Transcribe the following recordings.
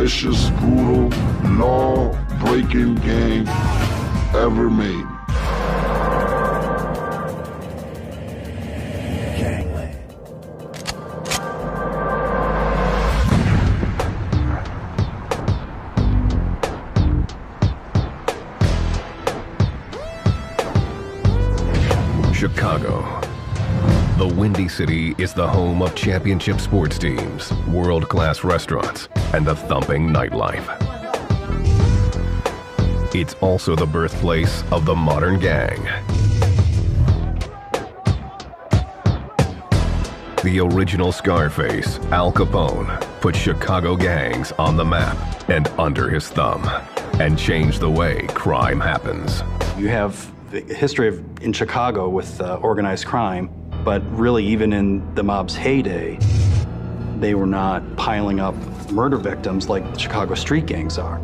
vicious, brutal, law-breaking game ever made. City is the home of championship sports teams, world-class restaurants, and the thumping nightlife. It's also the birthplace of the modern gang. The original Scarface, Al Capone, put Chicago gangs on the map and under his thumb, and changed the way crime happens. You have the history of in Chicago with uh, organized crime, but really even in the mob's heyday, they were not piling up murder victims like the Chicago street gangs are.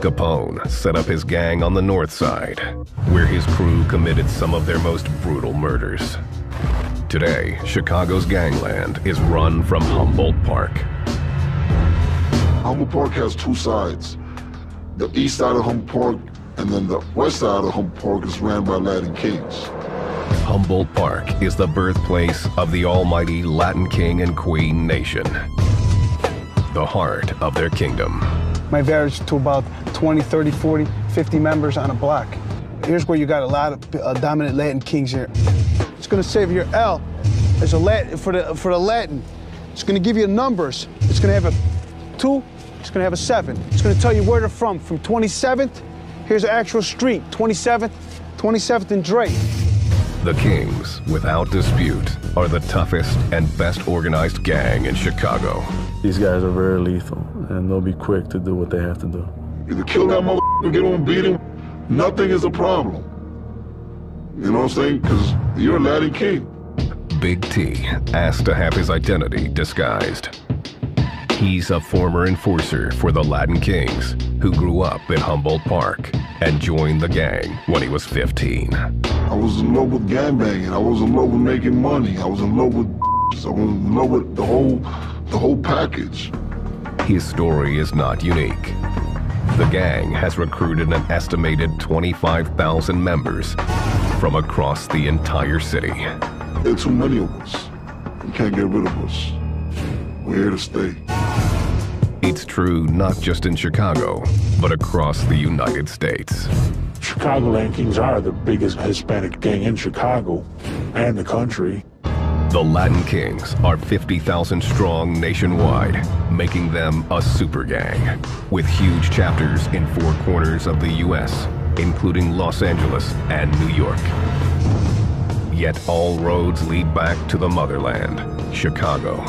Capone set up his gang on the north side, where his crew committed some of their most brutal murders. Today, Chicago's gangland is run from Humboldt Park. Humboldt Park has two sides. The east side of Humboldt Park and then the west side of Humboldt Park is ran by Latin Kings. Humboldt Park is the birthplace of the almighty Latin King and Queen nation, the heart of their kingdom. My vary to about 20, 30, 40, 50 members on a block. Here's where you got a lot of uh, dominant Latin kings here. It's gonna save your L. There's a Latin for the for the Latin. It's gonna give you numbers. It's gonna have a two. It's gonna have a seven. It's gonna tell you where they're from. From 27th. Here's an actual street. 27th, 27th and Drake. The Kings, without dispute, are the toughest and best organized gang in Chicago. These guys are very lethal, and they'll be quick to do what they have to do. Either kill that motherfucker, or get on, beat him. Nothing is a problem. You know what I'm saying? Because you're a Latin king. Big T asked to have his identity disguised. He's a former enforcer for the Latin Kings who grew up in Humboldt Park and joined the gang when he was 15. I was in love with gangbanging. I was in love with making money. I was in love with I was in love with the whole the whole package. His story is not unique. The gang has recruited an estimated 25,000 members from across the entire city. There are too many of us. You can't get rid of us. We're here to stay. It's true not just in Chicago, but across the United States. Chicagoland Kings are the biggest Hispanic gang in Chicago and the country. The Latin Kings are 50,000 strong nationwide, making them a super gang, with huge chapters in four corners of the U.S., including Los Angeles and New York. Yet all roads lead back to the motherland, Chicago,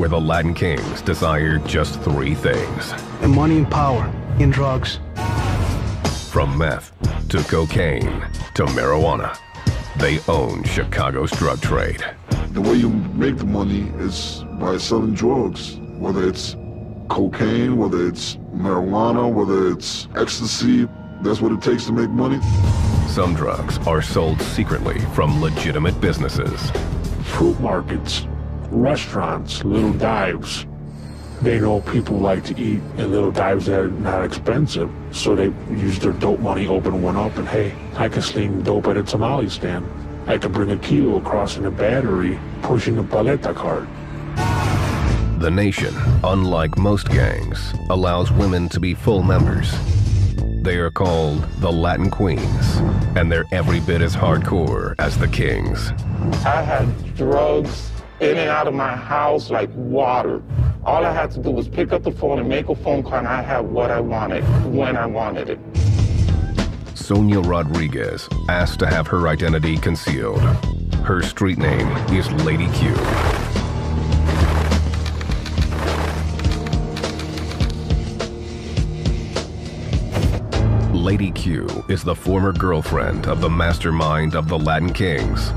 where the Latin Kings desire just three things. And money and power, and drugs. From meth to cocaine to marijuana, they own Chicago's drug trade. The way you make the money is by selling drugs, whether it's cocaine, whether it's marijuana, whether it's ecstasy. That's what it takes to make money. Some drugs are sold secretly from legitimate businesses. Fruit markets, restaurants, little dives. They know people like to eat in little dives that are not expensive, so they use their dope money, open one up, and hey, I can sling dope at a tamale stand. I can bring a kilo across in a battery, pushing a paleta cart. The nation, unlike most gangs, allows women to be full members. They are called the Latin Queens, and they're every bit as hardcore as the Kings. I had drugs in and out of my house like water. All I had to do was pick up the phone and make a phone call, and I had what I wanted when I wanted it. Sonia Rodriguez asked to have her identity concealed. Her street name is Lady Q. Lady Q is the former girlfriend of the mastermind of the Latin Kings,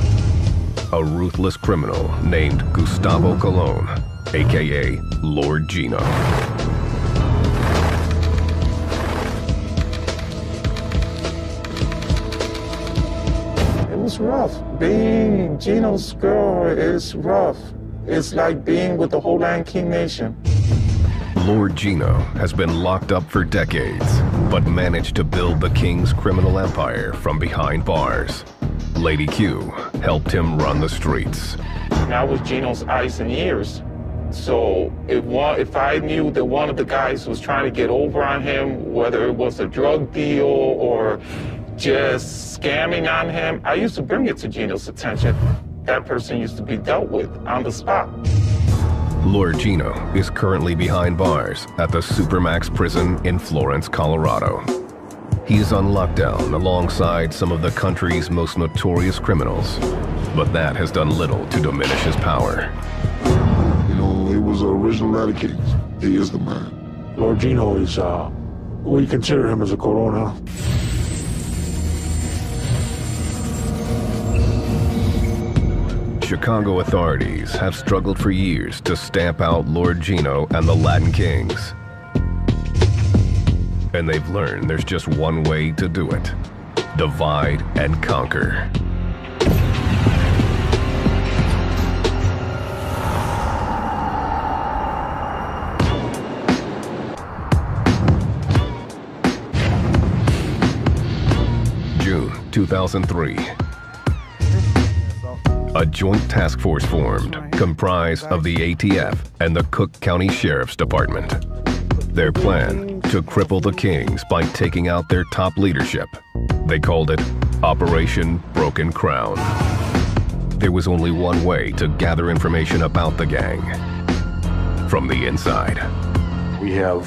a ruthless criminal named Gustavo Colon, aka Lord Gino. It was rough. Being Gino's girl is rough. It's like being with the whole Latin King Nation. Lord Gino has been locked up for decades, but managed to build the King's criminal empire from behind bars. Lady Q helped him run the streets. I was Gino's eyes and ears. So if one, if I knew that one of the guys was trying to get over on him, whether it was a drug deal or just scamming on him, I used to bring it to Gino's attention. That person used to be dealt with on the spot. Lord Gino is currently behind bars at the Supermax prison in Florence, Colorado. He is on lockdown alongside some of the country's most notorious criminals, but that has done little to diminish his power. You know, he was the original Latin Kings. He is the man. Lord Gino is, uh, we consider him as a corona. Chicago authorities have struggled for years to stamp out Lord Gino and the Latin Kings. And they've learned there's just one way to do it divide and conquer. June 2003. A joint task force formed, comprised of the ATF and the Cook County Sheriff's Department. Their plan to cripple the Kings by taking out their top leadership. They called it Operation Broken Crown. There was only one way to gather information about the gang from the inside. We have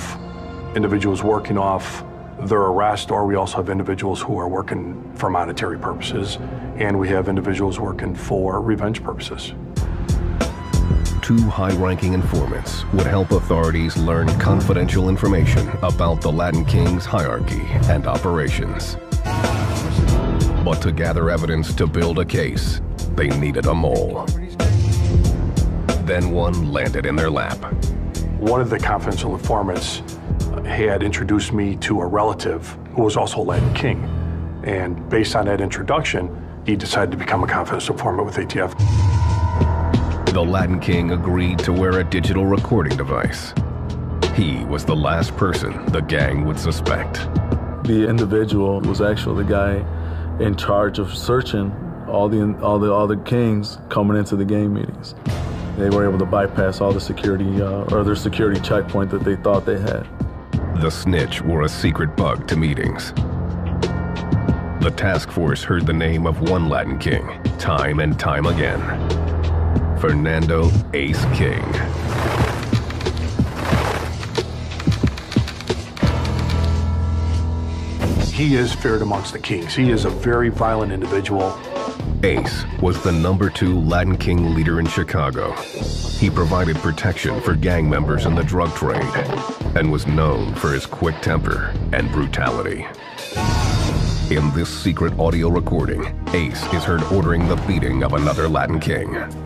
individuals working off their arrest, or we also have individuals who are working for monetary purposes, and we have individuals working for revenge purposes. Two high ranking informants would help authorities learn confidential information about the Latin King's hierarchy and operations. But to gather evidence to build a case, they needed a mole. Then one landed in their lap. One of the confidential informants had introduced me to a relative who was also Latin king. And based on that introduction, he decided to become a confidential informant with ATF. The Latin King agreed to wear a digital recording device. He was the last person the gang would suspect. The individual was actually the guy in charge of searching all the all the other kings coming into the gang meetings. They were able to bypass all the security uh, or their security checkpoint that they thought they had. The snitch wore a secret bug to meetings. The task force heard the name of one Latin king time and time again Fernando Ace King. He is feared amongst the kings. He is a very violent individual. Ace was the number two Latin King leader in Chicago. He provided protection for gang members in the drug trade and was known for his quick temper and brutality. In this secret audio recording, Ace is heard ordering the beating of another Latin King.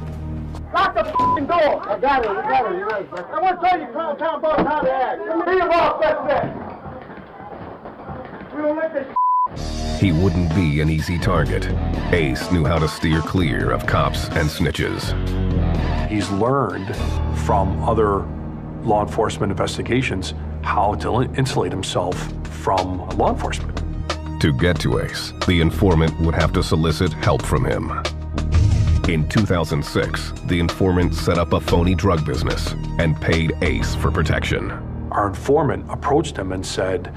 Lock the f***ing door! I got it, I got it, you're right. I want to tell you, Crown Town Boss, how to act. Be your boss, that's that. We don't let this He wouldn't be an easy target. Ace knew how to steer clear of cops and snitches. He's learned from other law enforcement investigations how to insulate himself from law enforcement. To get to Ace, the informant would have to solicit help from him. In 2006, the informant set up a phony drug business and paid Ace for protection. Our informant approached him and said,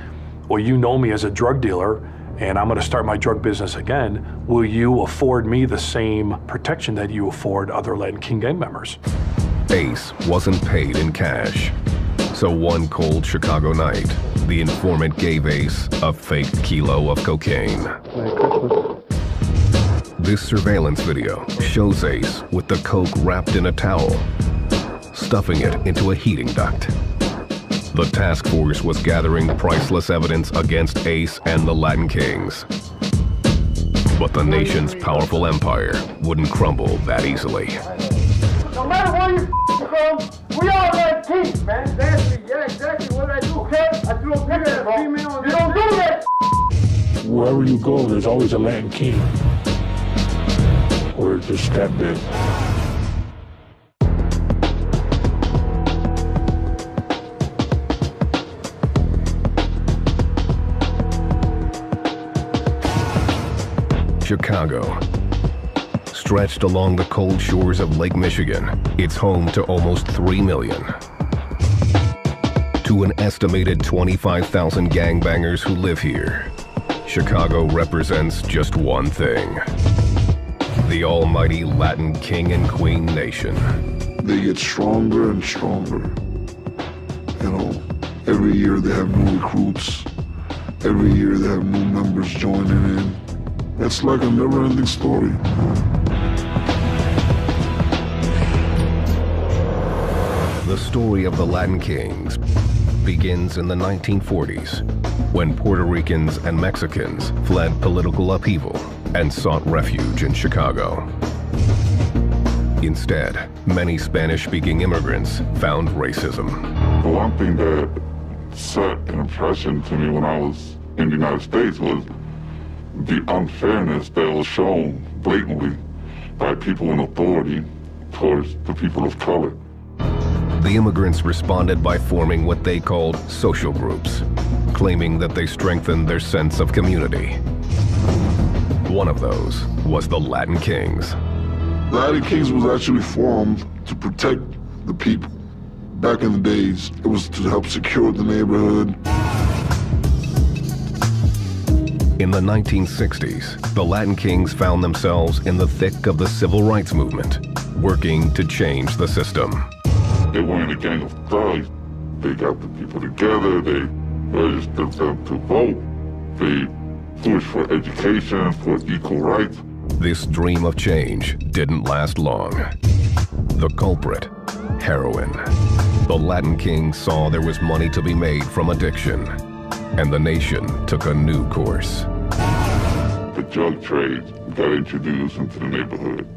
Well, you know me as a drug dealer, and I'm going to start my drug business again. Will you afford me the same protection that you afford other Latin King gang members? Ace wasn't paid in cash. So one cold Chicago night, the informant gave Ace a fake kilo of cocaine. This surveillance video shows Ace with the coke wrapped in a towel, stuffing it into a heating duct. The task force was gathering priceless evidence against Ace and the Latin Kings. But the nation's powerful empire wouldn't crumble that easily. No matter where you f***ing from, we all like kings, man. Exactly, yeah, exactly what I do, okay? I threw a picture of a female. You don't do that Wherever you go, there's always a Latin king were distracted. Chicago. Stretched along the cold shores of Lake Michigan, it's home to almost 3 million. To an estimated 25,000 gangbangers who live here, Chicago represents just one thing the almighty Latin King and Queen Nation. They get stronger and stronger. You know, every year they have new recruits. Every year they have new members joining in. It's like a never-ending story. The story of the Latin Kings begins in the 1940s when Puerto Ricans and Mexicans fled political upheaval and sought refuge in Chicago. Instead, many Spanish-speaking immigrants found racism. The one thing that set an impression to me when I was in the United States was the unfairness that was shown blatantly by people in authority towards the people of color. The immigrants responded by forming what they called social groups, claiming that they strengthened their sense of community. One of those was the Latin Kings. Latin Kings was actually formed to protect the people. Back in the days, it was to help secure the neighborhood. In the 1960s, the Latin Kings found themselves in the thick of the civil rights movement, working to change the system. They weren't a gang of thugs. They got the people together, they registered them to vote, they pushed for education, for equal rights. This dream of change didn't last long. The culprit, heroin. The Latin king saw there was money to be made from addiction, and the nation took a new course. The drug trade got introduced into the neighborhood.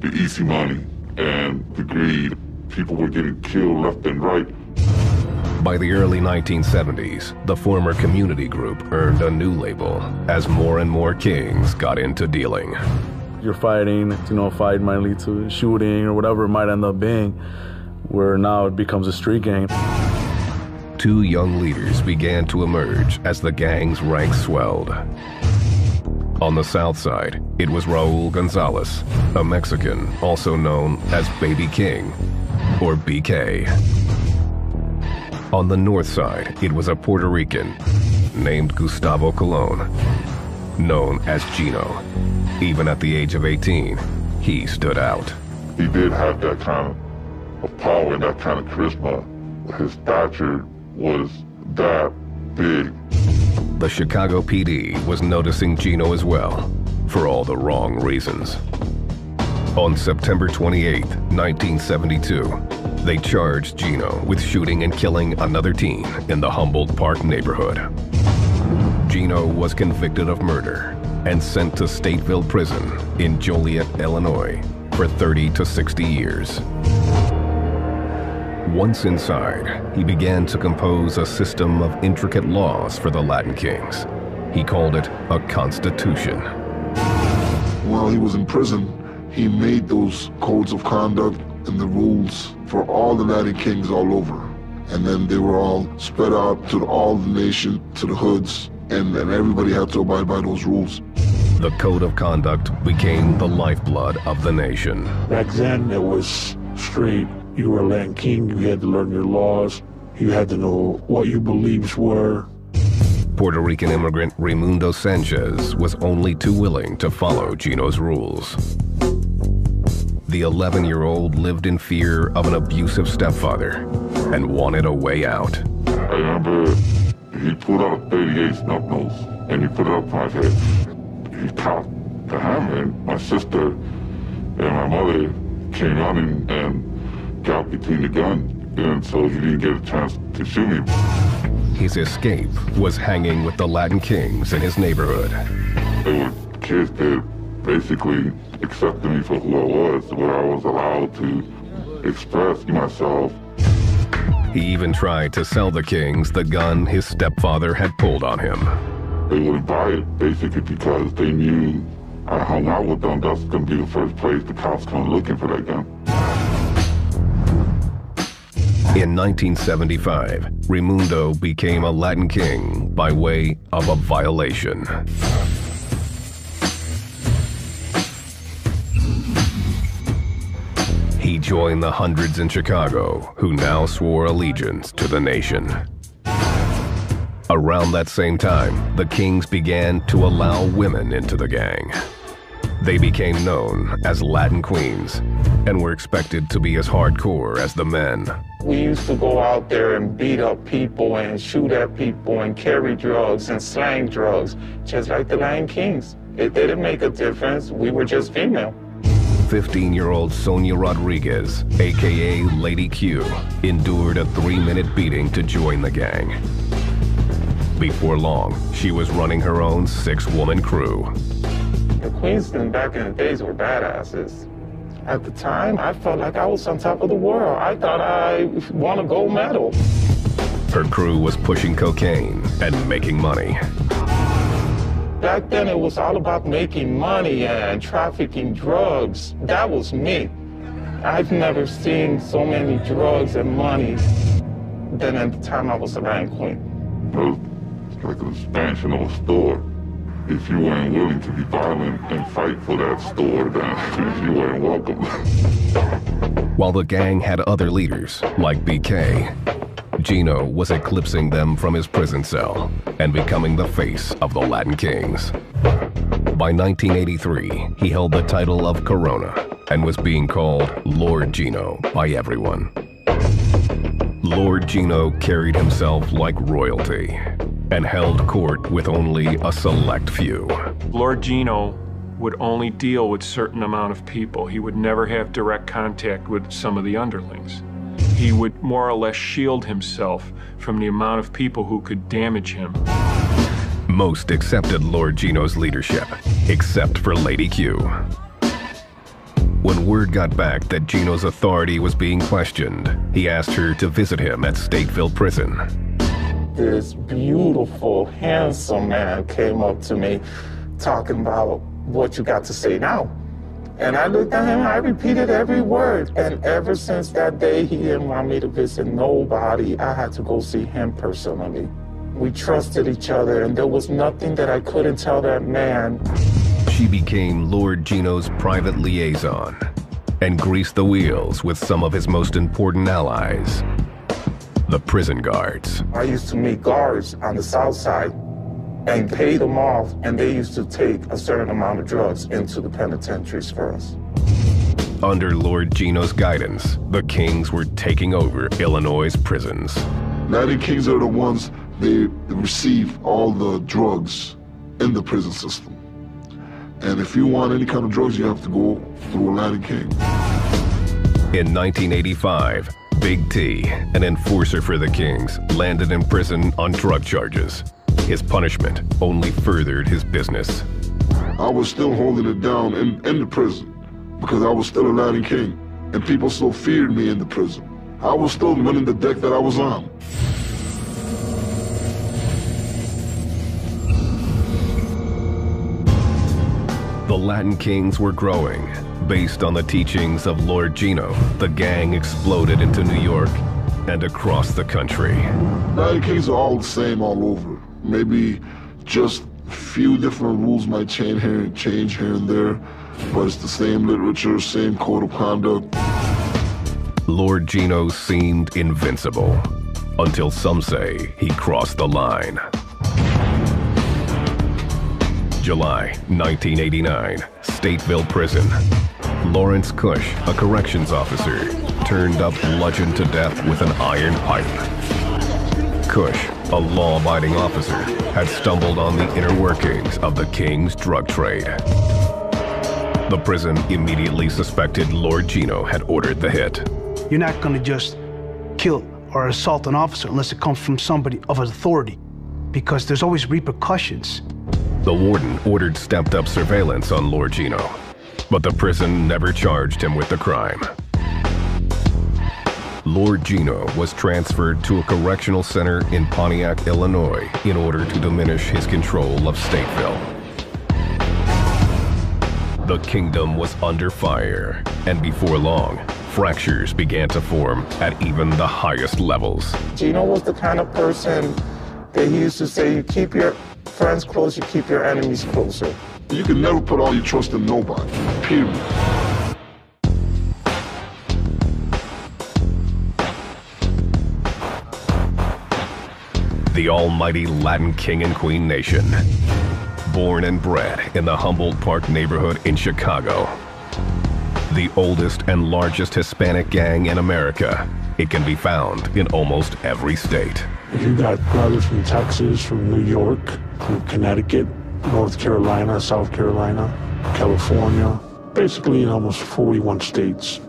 The easy money and the greed. People were getting killed left and right. By the early 1970s, the former community group earned a new label as more and more kings got into dealing. You're fighting, you know, a fight might lead to shooting or whatever it might end up being, where now it becomes a street gang. Two young leaders began to emerge as the gang's ranks swelled. On the south side, it was Raul Gonzalez, a Mexican also known as Baby King, or BK. On the north side, it was a Puerto Rican named Gustavo Colon, known as Gino. Even at the age of 18, he stood out. He did have that kind of power and that kind of charisma. His stature was that big. The Chicago PD was noticing Gino as well, for all the wrong reasons. On September 28, 1972, they charged Gino with shooting and killing another teen in the Humboldt Park neighborhood. Gino was convicted of murder and sent to Stateville Prison in Joliet, Illinois for 30 to 60 years. Once inside, he began to compose a system of intricate laws for the Latin Kings. He called it a constitution. While he was in prison, he made those codes of conduct and the rules for all the Latin Kings all over. And then they were all spread out to all the nation, to the hoods, and, and everybody had to abide by those rules. The code of conduct became the lifeblood of the nation. Back then, it was straight. You were a Latin king, you had to learn your laws, you had to know what your beliefs were. Puerto Rican immigrant Reymundo Sanchez was only too willing to follow Gino's rules. The 11 year old lived in fear of an abusive stepfather and wanted a way out. I remember he pulled out a 38 snub nose and he put it up my head. He cocked the hammer and my sister and my mother came running and got between the gun and so he didn't get a chance to shoot me. His escape was hanging with the Latin kings in his neighborhood. They were kids that basically accepted me for who I was, where I was allowed to express myself. He even tried to sell the Kings the gun his stepfather had pulled on him. They wouldn't buy it basically because they knew I hung out with them. That's going to be the first place the cops come looking for that gun. In 1975, Reymundo became a Latin king by way of a violation. He joined the hundreds in Chicago who now swore allegiance to the nation. Around that same time, the Kings began to allow women into the gang. They became known as Latin Queens and were expected to be as hardcore as the men. We used to go out there and beat up people and shoot at people and carry drugs and slang drugs, just like the Latin Kings. It didn't make a difference. We were just female. 15 year old Sonia Rodriguez, aka Lady Q, endured a three minute beating to join the gang. Before long, she was running her own six woman crew. The Queenston back in the days were badasses. At the time, I felt like I was on top of the world. I thought I won a gold medal. Her crew was pushing cocaine and making money. Back then, it was all about making money and trafficking drugs. That was me. I've never seen so many drugs and money than at the time I was a Latin Queen. Well, it's like an expansion of a store. If you weren't willing to be violent and fight for that store, then you weren't welcome. While the gang had other leaders, like BK, Gino was eclipsing them from his prison cell and becoming the face of the Latin Kings. By 1983, he held the title of Corona and was being called Lord Gino by everyone. Lord Gino carried himself like royalty and held court with only a select few. Lord Gino would only deal with certain amount of people. He would never have direct contact with some of the underlings. He would more or less shield himself from the amount of people who could damage him. Most accepted Lord Gino's leadership, except for Lady Q. When word got back that Gino's authority was being questioned, he asked her to visit him at Stateville Prison. This beautiful, handsome man came up to me talking about what you got to say now. And I looked at him, I repeated every word. And ever since that day, he didn't want me to visit nobody. I had to go see him personally. We trusted each other, and there was nothing that I couldn't tell that man. She became Lord Gino's private liaison and greased the wheels with some of his most important allies, the prison guards. I used to meet guards on the south side and pay them off, and they used to take a certain amount of drugs into the penitentiaries for us. Under Lord Gino's guidance, the Kings were taking over Illinois' prisons. Now the Kings are the ones they receive all the drugs in the prison system. And if you want any kind of drugs, you have to go through a Latin King. In 1985, Big T, an enforcer for the Kings, landed in prison on drug charges. His punishment only furthered his business. I was still holding it down in, in the prison because I was still a Latin King, and people still feared me in the prison. I was still winning the deck that I was on. The Latin Kings were growing. Based on the teachings of Lord Gino, the gang exploded into New York and across the country. Latin Kings are all the same all over. Maybe just few different rules might change here, change here and there, but it's the same literature, same code of conduct. Lord Gino seemed invincible, until some say he crossed the line. July 1989, Stateville Prison. Lawrence Cush, a corrections officer, turned up bludgeoned to death with an iron pipe. Cush, a law-abiding officer, had stumbled on the inner workings of the King's drug trade. The prison immediately suspected Lord Gino had ordered the hit. You're not going to just kill or assault an officer unless it comes from somebody of authority, because there's always repercussions. The warden ordered stepped up surveillance on Lord Gino, but the prison never charged him with the crime. Lord Gino was transferred to a correctional center in Pontiac, Illinois, in order to diminish his control of Stateville. The kingdom was under fire, and before long, fractures began to form at even the highest levels. Gino was the kind of person that he used to say, you keep your friends close, you keep your enemies closer. You can never put all your trust in nobody, period. The almighty Latin king and queen nation. Born and bred in the Humboldt Park neighborhood in Chicago. The oldest and largest Hispanic gang in America. It can be found in almost every state. You got brothers from Texas, from New York, from Connecticut, North Carolina, South Carolina, California, basically in almost 41 states.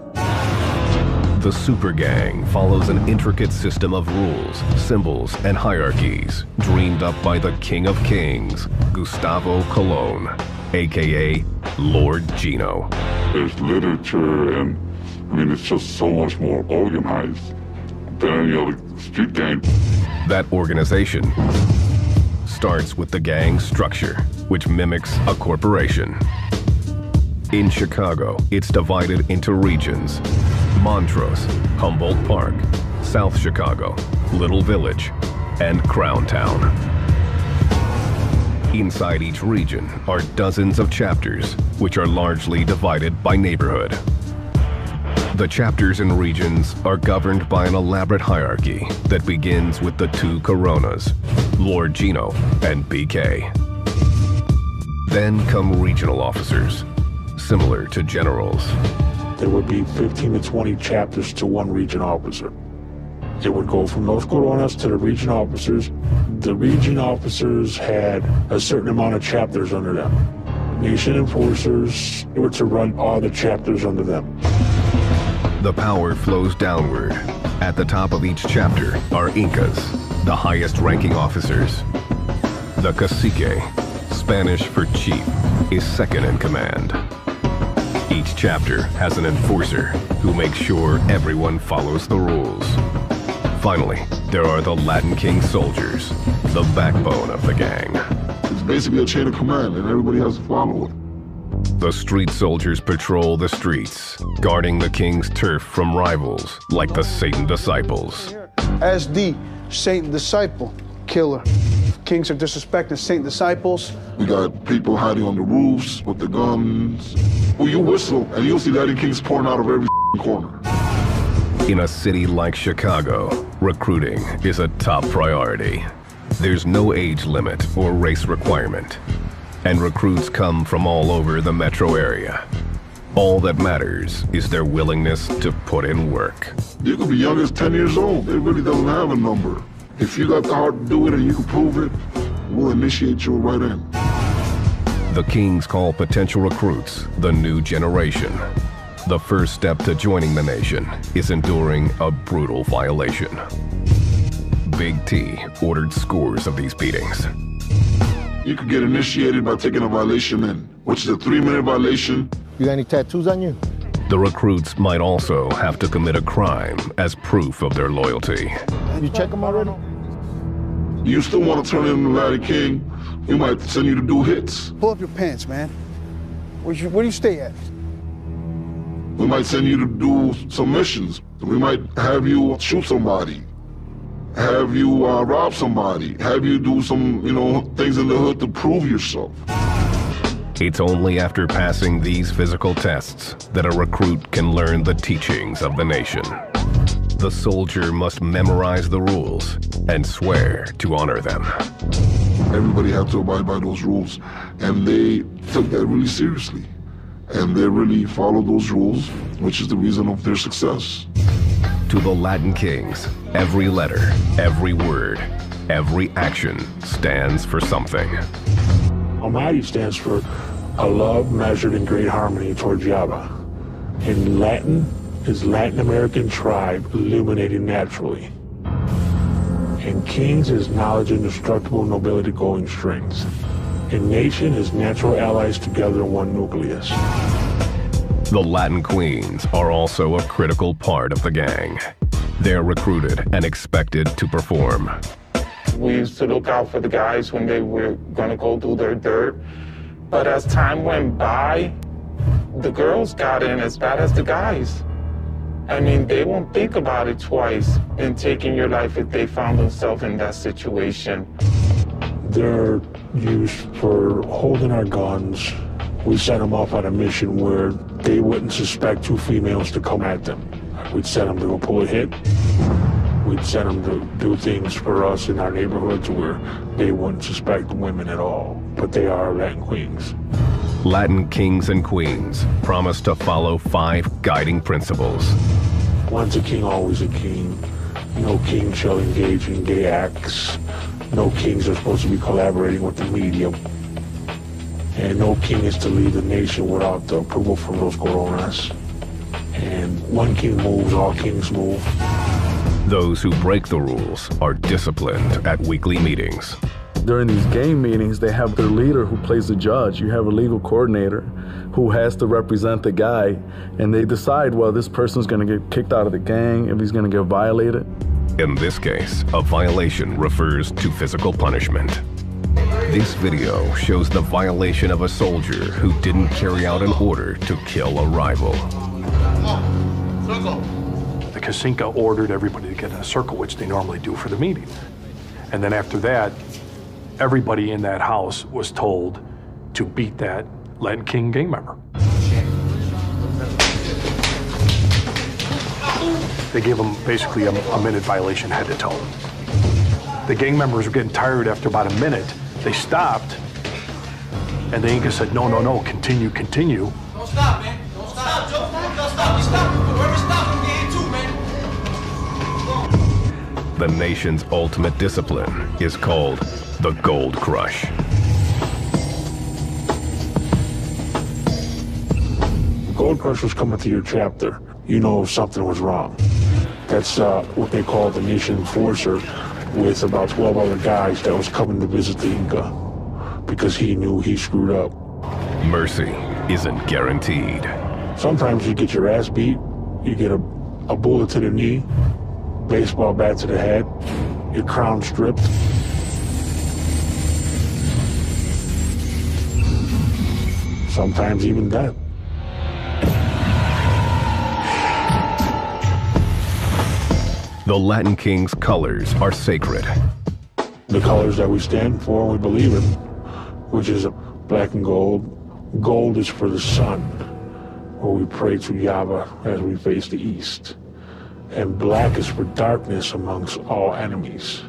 The Super Gang follows an intricate system of rules, symbols, and hierarchies dreamed up by the King of Kings, Gustavo Colon, aka Lord Gino. There's literature and, I mean, it's just so much more organized than any other street gang. That organization starts with the gang structure, which mimics a corporation. In Chicago, it's divided into regions. Montrose, Humboldt Park, South Chicago, Little Village, and Crown Town. Inside each region are dozens of chapters, which are largely divided by neighborhood. The chapters and regions are governed by an elaborate hierarchy that begins with the two Coronas, Lord Gino and BK. Then come regional officers, similar to generals. There would be 15 to 20 chapters to one region officer. It would go from North coronas to the region officers. The region officers had a certain amount of chapters under them. Nation enforcers were to run all the chapters under them. The power flows downward. At the top of each chapter are Incas, the highest ranking officers. The cacique, Spanish for chief, is second in command. Each chapter has an enforcer who makes sure everyone follows the rules. Finally, there are the Latin King soldiers, the backbone of the gang. It's basically a chain of command, and everybody has to follow it. The street soldiers patrol the streets, guarding the king's turf from rivals like the Satan disciples. As the Satan disciple killer. Kings are disrespecting Satan disciples. We got people hiding on the roofs with the guns. Well, you whistle, and you'll see Latin Kings pouring out of every corner. In a city like Chicago, recruiting is a top priority. There's no age limit or race requirement, and recruits come from all over the metro area. All that matters is their willingness to put in work. You could be young as 10 years old. It really doesn't have a number. If you got the heart to do it and you can prove it, we'll initiate you right in. The Kings call potential recruits the new generation. The first step to joining the nation is enduring a brutal violation. Big T ordered scores of these beatings. You could get initiated by taking a violation in, which is a three-minute violation. You got any tattoos on you? The recruits might also have to commit a crime as proof of their loyalty. You check them already? You still want to turn in the Latin King? We might send you to do hits. Pull up your pants, man. Where you, where do you stay at? We might send you to do some missions. We might have you shoot somebody. Have you uh, rob somebody. Have you do some, you know, things in the hood to prove yourself. It's only after passing these physical tests that a recruit can learn the teachings of the nation. The soldier must memorize the rules and swear to honor them. Everybody had to abide by those rules, and they took that really seriously. And they really followed those rules, which is the reason of their success. To the Latin kings, every letter, every word, every action stands for something. Almighty stands for a love measured in great harmony toward Yahweh. In Latin is Latin American tribe illuminating naturally. And kings is knowledge indestructible nobility going strings. And nation is natural allies together in one nucleus. The Latin queens are also a critical part of the gang. They're recruited and expected to perform. We used to look out for the guys when they were gonna go do their dirt. But as time went by, the girls got in as bad as the guys. I mean, they won't think about it twice in taking your life if they found themselves in that situation. They're used for holding our guns. We sent them off on a mission where they wouldn't suspect two females to come at them. We'd send them to go pull a hit. We'd send them to do things for us in our neighborhoods where they wouldn't suspect women at all, but they are Latin queens. Latin kings and queens promise to follow five guiding principles. Once a king, always a king. No king shall engage in gay acts. No kings are supposed to be collaborating with the media. And no king is to lead the nation without the approval from those Coronas. And one king moves, all kings move. Those who break the rules are disciplined at weekly meetings. During these game meetings, they have their leader who plays the judge. You have a legal coordinator who has to represent the guy, and they decide, well, this person's going to get kicked out of the gang if he's going to get violated. In this case, a violation refers to physical punishment. This video shows the violation of a soldier who didn't carry out an order to kill a rival. The Kasinka ordered everybody to get in a circle, which they normally do for the meeting. And then after that, everybody in that house was told to beat that Latin King gang member. They gave him basically a, a minute violation head to toe. The gang members were getting tired after about a minute. They stopped, and the Inca said, no, no, no, continue, continue. Don't stop, man. Don't stop, Joe. Don't stop. You stop. Whoever stop, I'm getting too, man. The nation's ultimate discipline is called the Gold Crush. Gold Crush was coming to your chapter. You know something was wrong. That's uh, what they call the nation enforcer with about 12 other guys that was coming to visit the Inca because he knew he screwed up. Mercy isn't guaranteed. Sometimes you get your ass beat, you get a, a bullet to the knee, baseball bat to the head, your crown stripped. Sometimes even death. The Latin King's colors are sacred. The colors that we stand for we believe in, which is black and gold. Gold is for the sun, where we pray to Yahweh as we face the east. And black is for darkness amongst all enemies.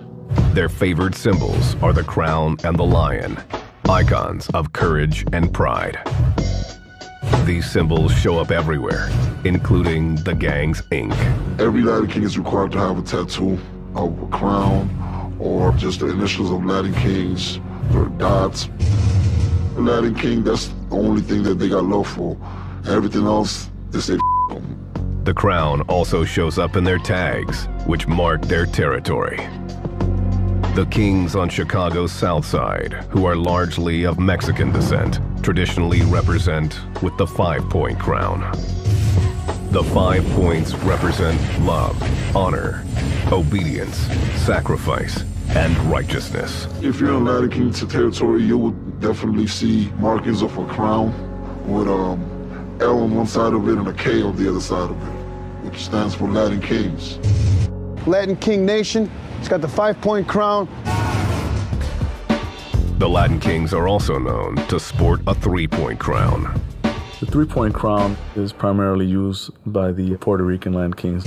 Their favored symbols are the crown and the lion, icons of courage and pride. These symbols show up everywhere, including the gang's ink. Every Latin King is required to have a tattoo of a crown or just the initials of Latin Kings or dots. Latin King, that's the only thing that they got love for. Everything else, they say f them. The crown also shows up in their tags, which mark their territory. The kings on Chicago's south side, who are largely of Mexican descent, traditionally represent with the five-point crown. The five points represent love, honor, obedience, sacrifice, and righteousness. If you're in Latin Kings territory, you would definitely see markings of a crown with um, L on one side of it and a K on the other side of it, which stands for Latin Kings. Latin King Nation. It's got the five-point crown. The Latin Kings are also known to sport a three-point crown. The three-point crown is primarily used by the Puerto Rican Latin Kings.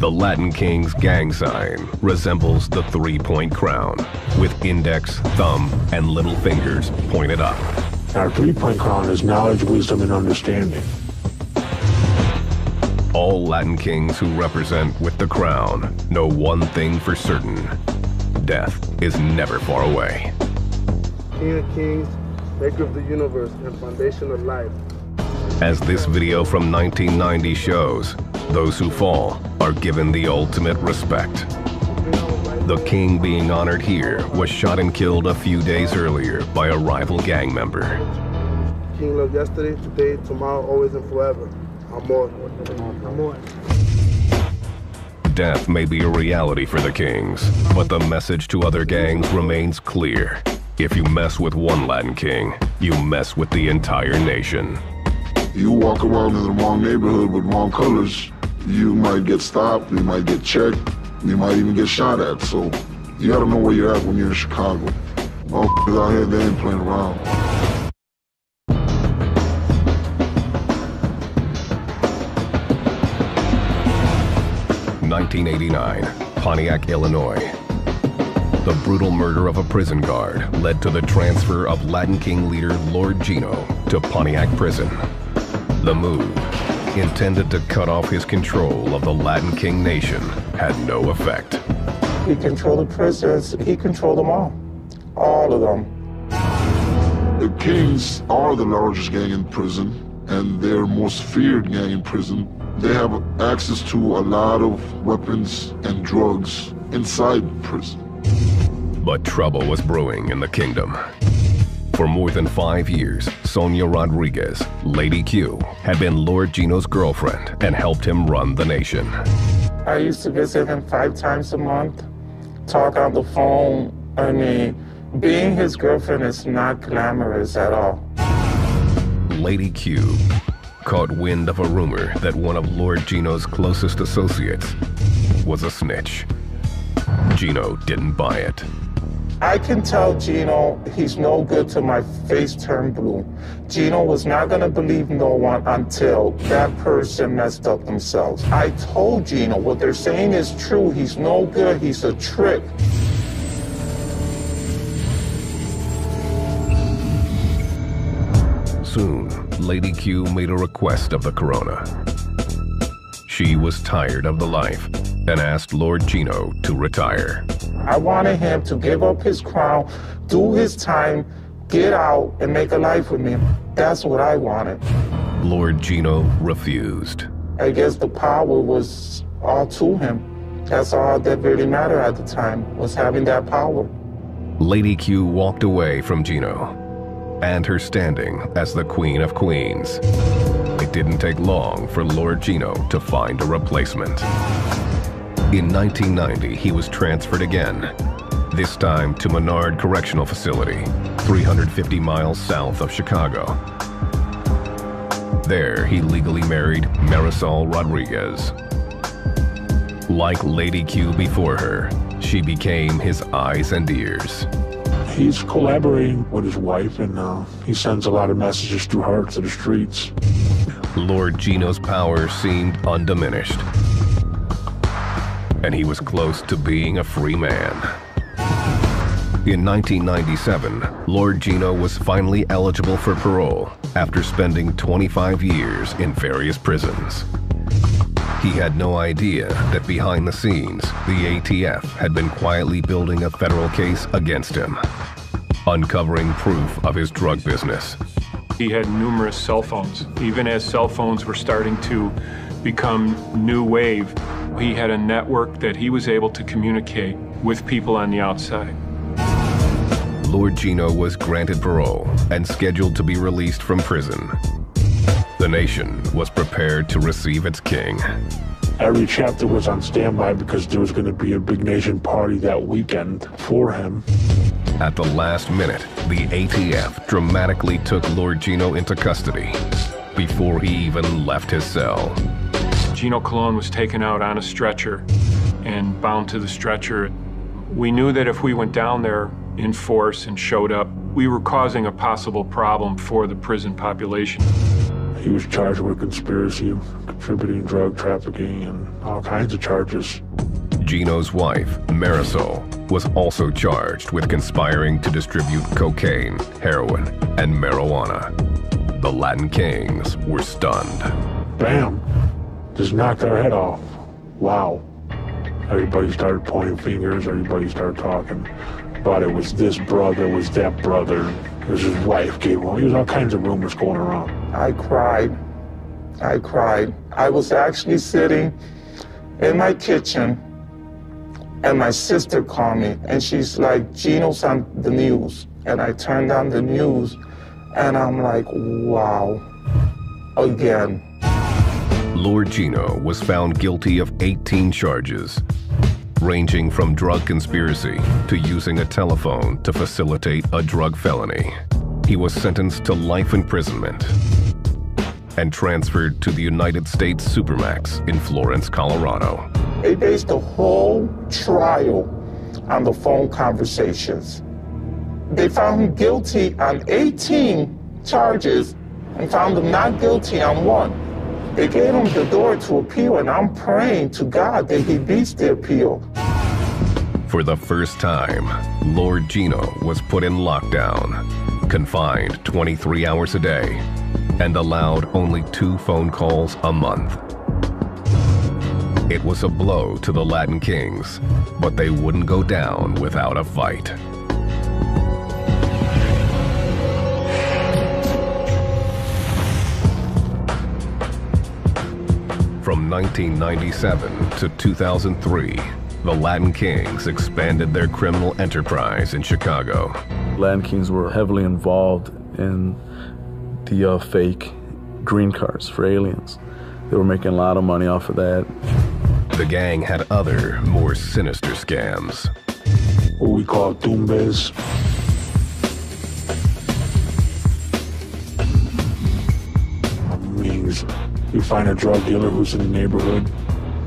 The Latin King's gang sign resembles the three-point crown, with index, thumb, and little fingers pointed up. Our three-point crown is knowledge, wisdom, and understanding. All Latin kings who represent with the crown know one thing for certain. Death is never far away. King of Kings, Maker of the Universe, and Foundation of Life. As this video from 1990 shows, those who fall are given the ultimate respect. The king being honored here was shot and killed a few days earlier by a rival gang member. King loved yesterday, today, tomorrow, always, and forever. Amor. Amor. Death may be a reality for the kings, but the message to other gangs remains clear. If you mess with one Latin king, you mess with the entire nation. You walk around in the wrong neighborhood with wrong colors, you might get stopped, you might get checked, you might even get shot at. So you gotta know where you're at when you're in Chicago. All out here, they ain't playing around. 1989, Pontiac, Illinois. The brutal murder of a prison guard led to the transfer of Latin King leader Lord Gino to Pontiac Prison. The move, intended to cut off his control of the Latin King nation, had no effect. He controlled the prisons, He controlled them all. All of them. The Kings are the largest gang in prison and their most feared gang in prison. They have access to a lot of weapons and drugs inside prison. But trouble was brewing in the kingdom. For more than five years, Sonia Rodriguez, Lady Q, had been Lord Gino's girlfriend and helped him run the nation. I used to visit him five times a month, talk on the phone. I mean, being his girlfriend is not glamorous at all. Lady Q caught wind of a rumor that one of Lord Gino's closest associates was a snitch. Gino didn't buy it. I can tell Gino he's no good till my face turned blue. Gino was not gonna believe no one until that person messed up themselves. I told Gino what they're saying is true. He's no good. He's a trick. Lady Q made a request of the Corona. She was tired of the life and asked Lord Gino to retire. I wanted him to give up his crown, do his time, get out, and make a life with me. That's what I wanted. Lord Gino refused. I guess the power was all to him. That's all that really mattered at the time, was having that power. Lady Q walked away from Gino and her standing as the Queen of Queens. It didn't take long for Lord Gino to find a replacement. In 1990, he was transferred again, this time to Menard Correctional Facility, 350 miles south of Chicago. There, he legally married Marisol Rodriguez. Like Lady Q before her, she became his eyes and ears. He's collaborating with his wife, and uh, he sends a lot of messages through her to the streets. Lord Gino's power seemed undiminished, and he was close to being a free man. In 1997, Lord Gino was finally eligible for parole after spending 25 years in various prisons. He had no idea that behind the scenes, the ATF had been quietly building a federal case against him, uncovering proof of his drug business. He had numerous cell phones. Even as cell phones were starting to become new wave, he had a network that he was able to communicate with people on the outside. Lord Gino was granted parole and scheduled to be released from prison. The nation was prepared to receive its king. Every chapter was on standby because there was going to be a big nation party that weekend for him. At the last minute, the ATF dramatically took Lord Gino into custody before he even left his cell. Gino Colon was taken out on a stretcher and bound to the stretcher. We knew that if we went down there in force and showed up, we were causing a possible problem for the prison population. He was charged with conspiracy, contributing drug trafficking, and all kinds of charges. Gino's wife, Marisol, was also charged with conspiring to distribute cocaine, heroin, and marijuana. The Latin Kings were stunned. Bam! Just knocked their head off. Wow. Everybody started pointing fingers, everybody started talking about it was this brother, it was that brother, it was his wife gave him. There was all kinds of rumors going around. I cried. I cried. I was actually sitting in my kitchen and my sister called me and she's like, Gino's on the news. And I turned on the news and I'm like, wow, again. Lord Gino was found guilty of 18 charges, ranging from drug conspiracy to using a telephone to facilitate a drug felony. He was sentenced to life imprisonment and transferred to the United States Supermax in Florence, Colorado. They based the whole trial on the phone conversations. They found him guilty on 18 charges and found him not guilty on one. They gave him the door to appeal, and I'm praying to God that he beats the appeal. For the first time, Lord Gino was put in lockdown, confined 23 hours a day, and allowed only two phone calls a month. It was a blow to the Latin Kings, but they wouldn't go down without a fight. From 1997 to 2003, the Latin Kings expanded their criminal enterprise in Chicago. Latin Kings were heavily involved in the uh, fake green cards for aliens. They were making a lot of money off of that. The gang had other, more sinister scams. What we call tumbes. We find a drug dealer who's in the neighborhood.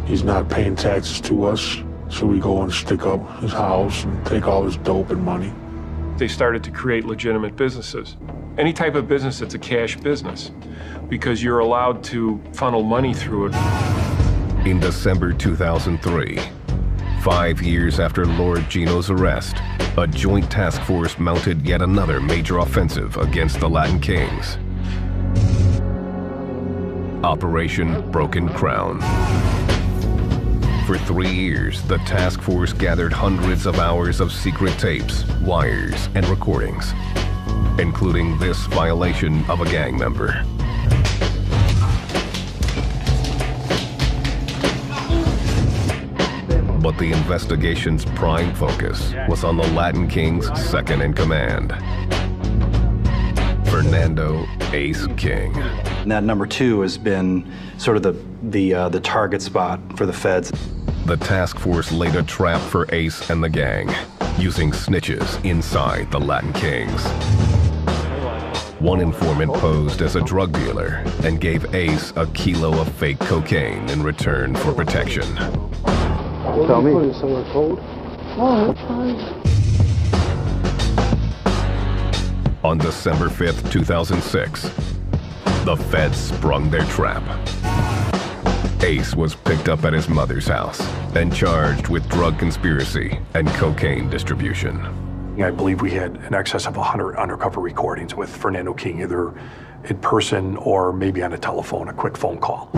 He's not paying taxes to us, so we go and stick up his house and take all his dope and money. They started to create legitimate businesses. Any type of business that's a cash business, because you're allowed to funnel money through it. In December 2003, five years after Lord Gino's arrest, a joint task force mounted yet another major offensive against the Latin Kings. Operation Broken Crown. For three years, the task force gathered hundreds of hours of secret tapes, wires, and recordings, including this violation of a gang member. But the investigation's prime focus was on the Latin King's second in command, Fernando Ace King. And that number two has been sort of the the uh, the target spot for the feds. The task force laid a trap for Ace and the gang, using snitches inside the Latin Kings. One informant posed as a drug dealer and gave Ace a kilo of fake cocaine in return for protection. Tell me. Put it somewhere cold. On December 5th, 2006, the feds sprung their trap. Ace was picked up at his mother's house and charged with drug conspiracy and cocaine distribution. I believe we had in excess of 100 undercover recordings with Fernando King, either in person or maybe on a telephone, a quick phone call.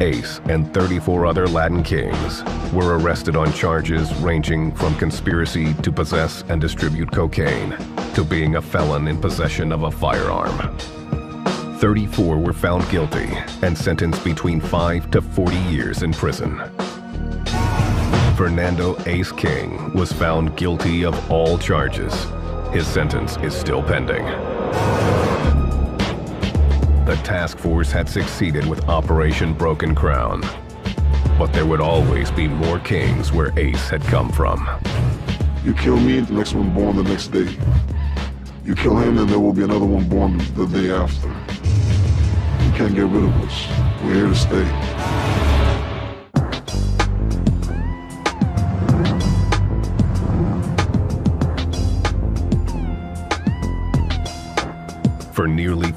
Ace and 34 other Latin kings were arrested on charges ranging from conspiracy to possess and distribute cocaine to being a felon in possession of a firearm. 34 were found guilty and sentenced between 5 to 40 years in prison. Fernando Ace King was found guilty of all charges. His sentence is still pending. The task force had succeeded with Operation Broken Crown. But there would always be more kings where Ace had come from. You kill me, the next one born the next day. You kill him, and there will be another one born the day after. You can't get rid of us. We're here to stay.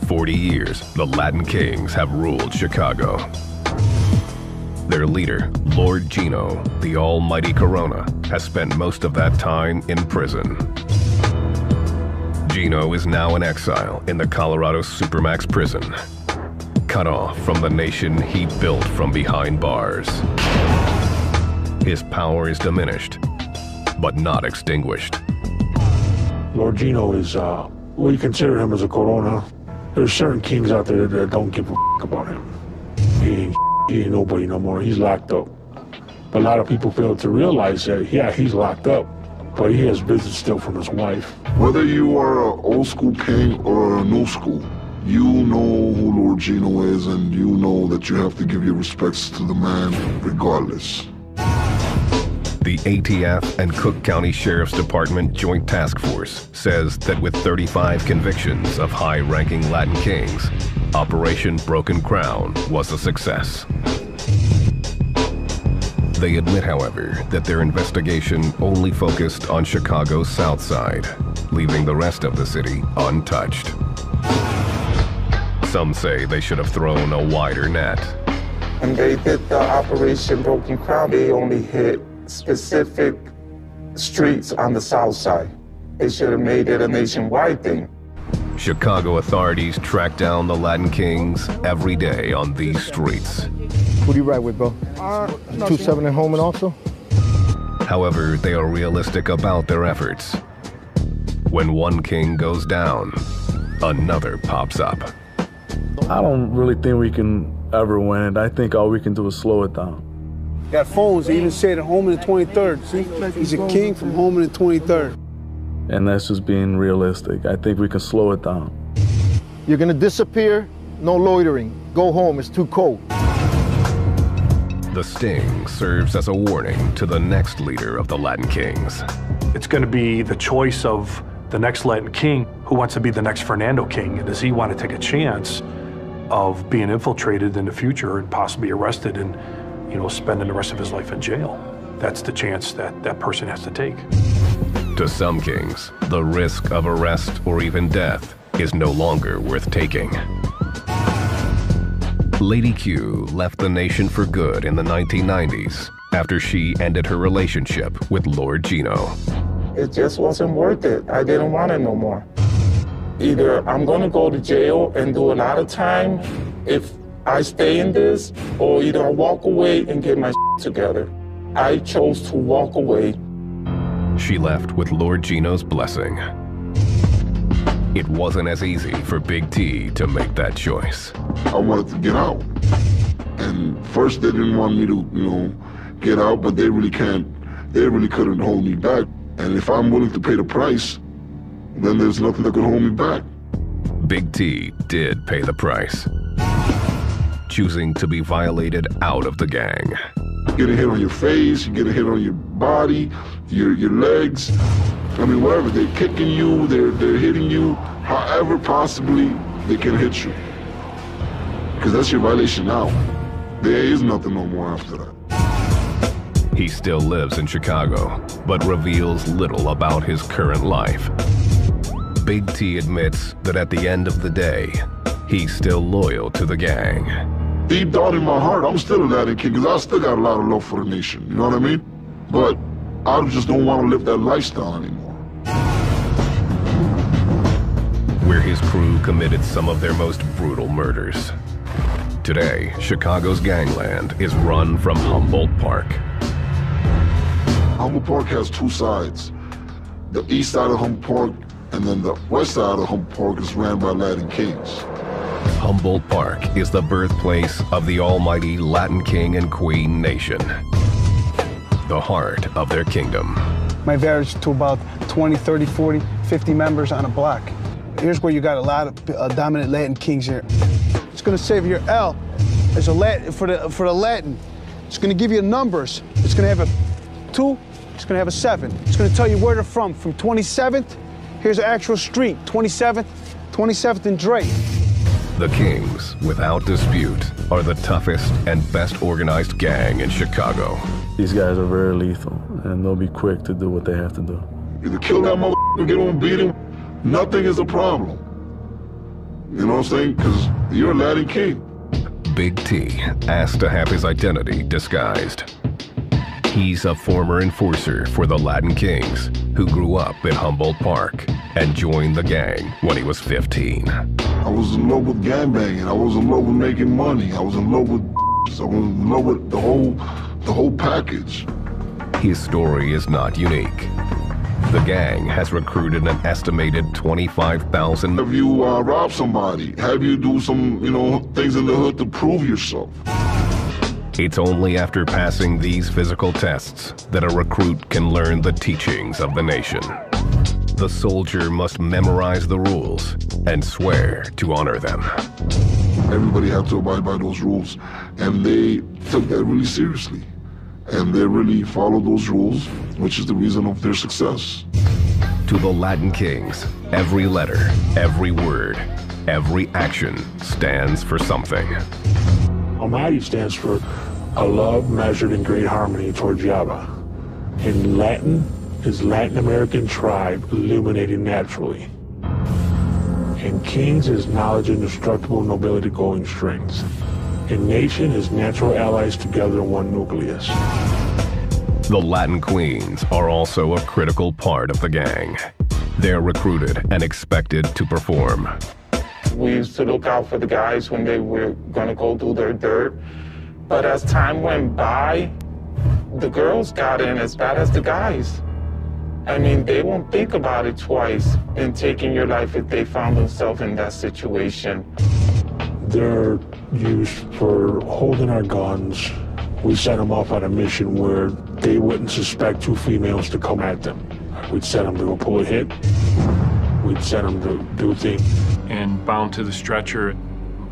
40 years, the Latin Kings have ruled Chicago. Their leader, Lord Gino, the almighty Corona, has spent most of that time in prison. Gino is now in exile in the Colorado Supermax prison, cut off from the nation he built from behind bars. His power is diminished, but not extinguished. Lord Gino is, uh, we consider him as a corona. There's certain kings out there that don't give a f- about him. He ain't, he ain't nobody no more. He's locked up. A lot of people fail to realize that, yeah, he's locked up, but he has business still from his wife. Whether you are an old school king or a new school, you know who Lord Gino is, and you know that you have to give your respects to the man regardless. The ATF and Cook County Sheriff's Department Joint Task Force says that with 35 convictions of high ranking Latin kings, Operation Broken Crown was a success. They admit, however, that their investigation only focused on Chicago's south side, leaving the rest of the city untouched. Some say they should have thrown a wider net. And they did the Operation Broken Crown, they only hit specific streets on the south side. They should have made it a nationwide thing. Chicago authorities track down the Latin Kings every day on these streets. Who do you ride with, bro? Uh, Two seven and Homan also. However, they are realistic about their efforts. When one king goes down, another pops up. I don't really think we can ever win it. I think all we can do is slow it down. Got phones that even say home in the 23rd. See, he's a king from home in the 23rd. And that's just being realistic. I think we can slow it down. You're gonna disappear. No loitering. Go home. It's too cold. The sting serves as a warning to the next leader of the Latin Kings. It's going to be the choice of the next Latin king who wants to be the next Fernando king. Does he want to take a chance of being infiltrated in the future and possibly arrested and, you know, spending the rest of his life in jail? That's the chance that that person has to take. To some kings, the risk of arrest or even death is no longer worth taking. Lady Q left the nation for good in the 1990s after she ended her relationship with Lord Gino. It just wasn't worth it. I didn't want it no more. Either I'm going to go to jail and do a lot of time if I stay in this, or either I walk away and get my together. I chose to walk away. She left with Lord Gino's blessing. It wasn't as easy for Big T to make that choice. I wanted to get out. And first they didn't want me to, you know, get out, but they really can't, they really couldn't hold me back. And if I'm willing to pay the price, then there's nothing that could hold me back. Big T did pay the price, choosing to be violated out of the gang. You get a hit on your face, you get a hit on your body, your your legs. I mean, wherever they're kicking you, they're they're hitting you, however possibly they can hit you. Because that's your violation now. There is nothing no more after that. He still lives in Chicago, but reveals little about his current life. Big T admits that at the end of the day, he's still loyal to the gang. Deep down in my heart, I'm still a Latin king because I still got a lot of love for the nation. You know what I mean? But I just don't want to live that lifestyle anymore. where his crew committed some of their most brutal murders. Today, Chicago's gangland is run from Humboldt Park. Humboldt Park has two sides. The east side of Humboldt Park and then the west side of Humboldt Park is ran by Latin Kings. Humboldt Park is the birthplace of the almighty Latin King and Queen nation. The heart of their kingdom. My vary to about 20, 30, 40, 50 members on a block. Here's where you got a lot of uh, dominant Latin kings here. It's gonna save your L. There's a Latin for the for the Latin. It's gonna give you numbers. It's gonna have a two. It's gonna have a seven. It's gonna tell you where they're from. From 27th. Here's the actual street. 27th, 27th and Drake. The Kings, without dispute, are the toughest and best organized gang in Chicago. These guys are very lethal, and they'll be quick to do what they have to do. Either kill that motherfucker, get on, beat him. Nothing is a problem. You know what I'm saying? Because you're a Latin king. Big T asked to have his identity disguised. He's a former enforcer for the Latin Kings who grew up in Humboldt Park and joined the gang when he was 15. I was in love with gangbanging. I was in love with making money. I was in love with I was in love with the whole the whole package. His story is not unique. The gang has recruited an estimated 25,000. Have you uh, robbed somebody? Have you do some, you know, things in the hood to prove yourself? It's only after passing these physical tests that a recruit can learn the teachings of the nation. The soldier must memorize the rules and swear to honor them. Everybody had to abide by those rules, and they took that really seriously. And they really followed those rules, which is the reason of their success. To the Latin Kings, every letter, every word, every action stands for something. Almighty stands for a love measured in great harmony toward Yahweh. In Latin is Latin American tribe illuminating naturally. In kings is knowledge and indestructible nobility going strings. In nation is natural allies together in one nucleus. The Latin Queens are also a critical part of the gang. They're recruited and expected to perform. We used to look out for the guys when they were going to go do their dirt. But as time went by, the girls got in as bad as the guys. I mean, they won't think about it twice in taking your life if they found themselves in that situation. They're used for holding our guns. We sent them off on a mission where they wouldn't suspect two females to come at them. We'd send them to go pull a hit. We'd send them to do things. And bound to the stretcher,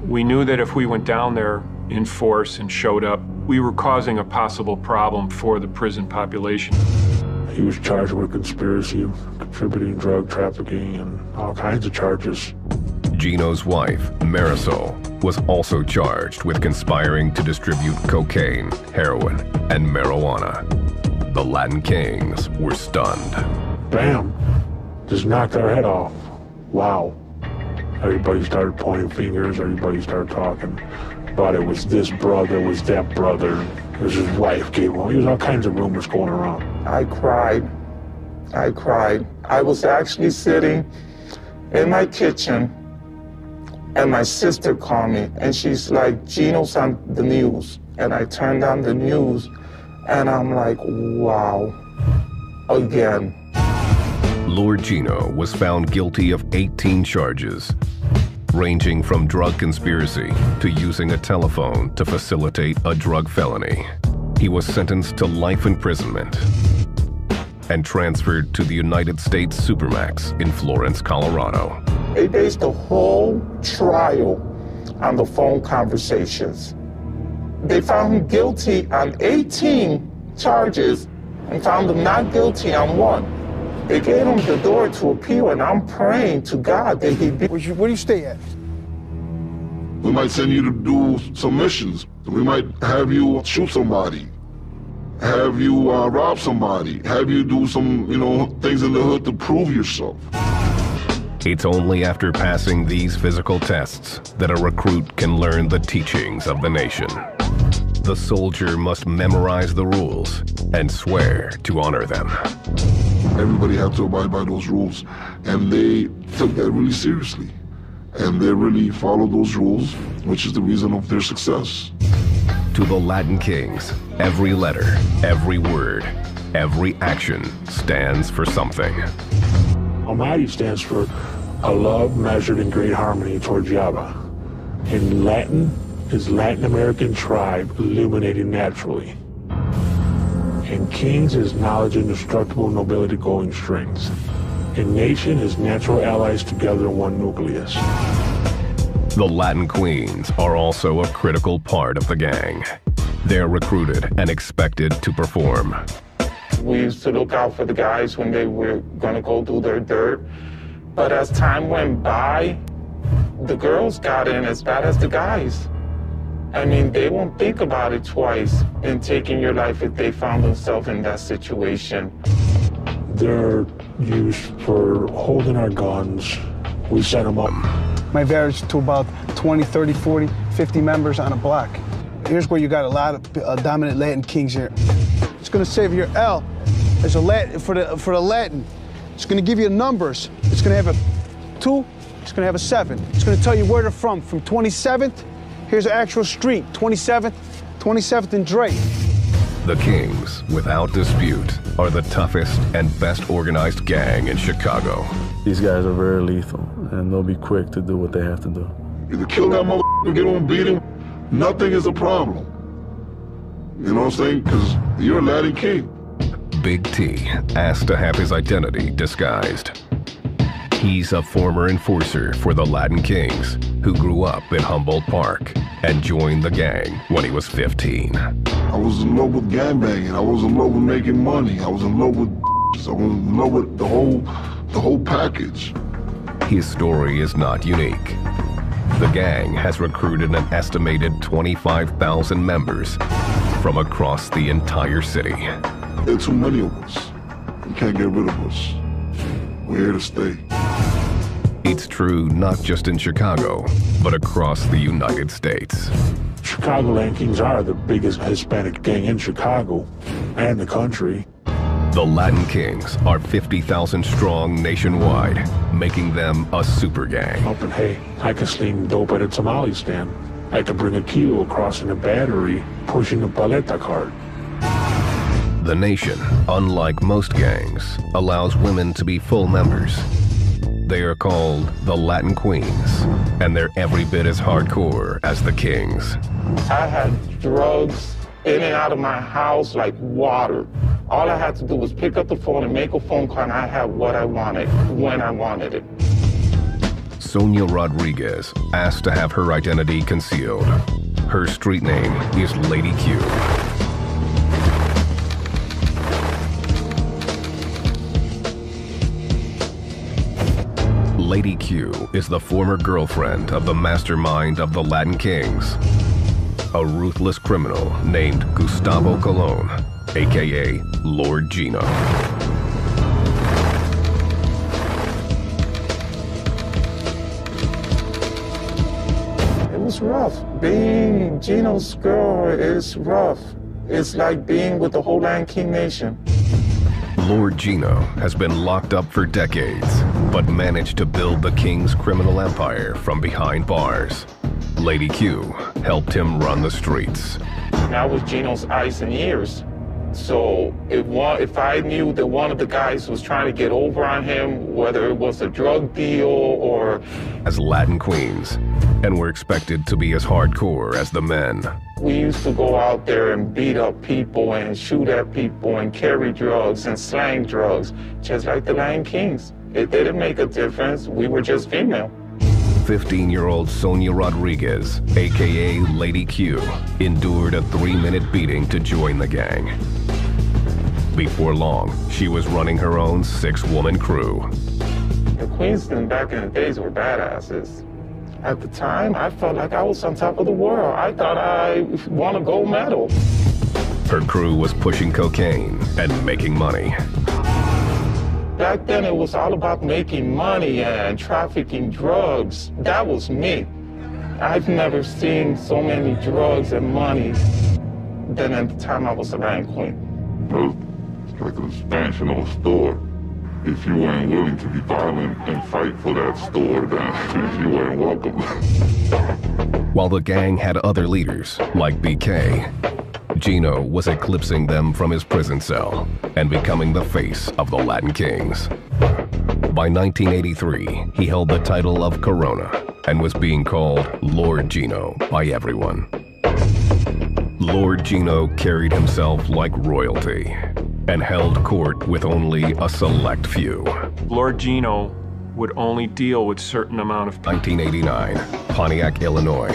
we knew that if we went down there in force and showed up, we were causing a possible problem for the prison population. He was charged with conspiracy, contributing drug trafficking, and all kinds of charges. Gino's wife, Marisol, was also charged with conspiring to distribute cocaine, heroin, and marijuana. The Latin Kings were stunned. Bam! Just knocked their head off. Wow. Everybody started pointing fingers, everybody started talking about it was this brother, it was that brother, it was his wife gave him. There was all kinds of rumors going around. I cried. I cried. I was actually sitting in my kitchen and my sister called me and she's like, Gino's on the news. And I turned on the news and I'm like, wow, again. Lord Gino was found guilty of 18 charges, ranging from drug conspiracy to using a telephone to facilitate a drug felony. He was sentenced to life imprisonment and transferred to the United States Supermax in Florence, Colorado. They based the whole trial on the phone conversations. They found him guilty on 18 charges and found him not guilty on one. They gave him the door to appeal, and I'm praying to God that he be. Where, you, do you stay at? We might send you to do some missions. We might have you shoot somebody, have you uh, rob somebody, have you do some, you know, things in the hood to prove yourself. It's only after passing these physical tests that a recruit can learn the teachings of the nation. The soldier must memorize the rules and swear to honor them. Everybody had to abide by those rules, and they took that really seriously. And they really followed those rules, which is the reason of their success. To the Latin Kings, every letter, every word, every action stands for something. Almighty stands for a love measured in great harmony towards Yahweh. In Latin, is Latin American tribe illuminating naturally. And kings is knowledge and destructible nobility going strengths. And nation is natural allies together in one nucleus. The Latin Queens are also a critical part of the gang. They're recruited and expected to perform. We used to look out for the guys when they were going to go do their dirt. But as time went by, the girls got in as bad as the guys. I mean, they won't think about it twice in taking your life if they found themselves in that situation. They're used for holding our guns. We set them up. My vary to about 20, 30, 40, 50 members on a block. Here's where you got a lot of uh, dominant Latin kings here. It's gonna save your L. There's a Latin for the for the Latin. It's gonna give you numbers. It's gonna have a two. It's gonna have a seven. It's gonna tell you where they're from. From 27th. Here's an actual street. 27th, 27th and Drake. The Kings, without dispute, are the toughest and best organized gang in Chicago. These guys are very lethal, and they'll be quick to do what they have to do. Either kill that motherfucker, get on, beat him. Nothing is a problem. You know what I'm saying? Because you're a Latin king. Big T asked to have his identity disguised. He's a former enforcer for the Latin Kings who grew up in Humboldt Park and joined the gang when he was 15. I was in love with gangbanging. I was in love with making money. I was in love with I was in love with the whole the whole package. His story is not unique. The gang has recruited an estimated 25,000 members from across the entire city. There are too many of us. You can't get rid of us. We're here to stay. It's true not just in Chicago, but across the United States. Chicago Land Kings are the biggest Hispanic gang in Chicago. and the country. The Latin Kings are 50,000 strong nationwide, making them a super gang. Up and hey, I can sling dope at a tamale stand. I can bring a kilo across in a battery, pushing a paleta cart. The nation, unlike most gangs, allows women to be full members. They are called the Latin Queens, and they're every bit as hardcore as the Kings. I had drugs in and out of my house like water. All I had to do was pick up the phone and make a phone call, and I had what I wanted when I wanted it. Sonia Rodriguez asked to have her identity concealed. Her street name is Lady Q. Lady Q is the former girlfriend of the mastermind of the Latin Kings, a ruthless criminal named Gustavo Colon, aka Lord Gino. It was rough. Being Gino's girl is rough. It's like being with the whole Latin King Nation. Lord Gino has been locked up for decades, but managed to build the king's criminal empire from behind bars. Lady Q helped him run the streets. I was Gino's eyes and ears. So if one, if I knew that one of the guys was trying to get over on him, whether it was a drug deal or As Latin queens, and were expected to be as hardcore as the men. We used to go out there and beat up people and shoot at people and carry drugs and slang drugs, just like the Latin Kings. It didn't make a difference. We were just female. 15 year old Sonia Rodriguez, aka Lady Q, endured a three minute beating to join the gang. Before long, she was running her own six woman crew. The Queenston back in the days were badasses. At the time, I felt like I was on top of the world. I thought I won a gold medal. Her crew was pushing cocaine and making money. Back then, it was all about making money and trafficking drugs. That was me. I've never seen so many drugs and money than at the time I was a Latin Queen. It was like an expansion of a store. If you weren't willing to be violent and fight for that store, then you weren't welcome. While the gang had other leaders, like BK, Gino was eclipsing them from his prison cell and becoming the face of the Latin Kings. By 1983, he held the title of Corona and was being called Lord Gino by everyone. Lord Gino carried himself like royalty and held court with only a select few. Lord Gino would only deal with certain amount of 1989, Pontiac, Illinois.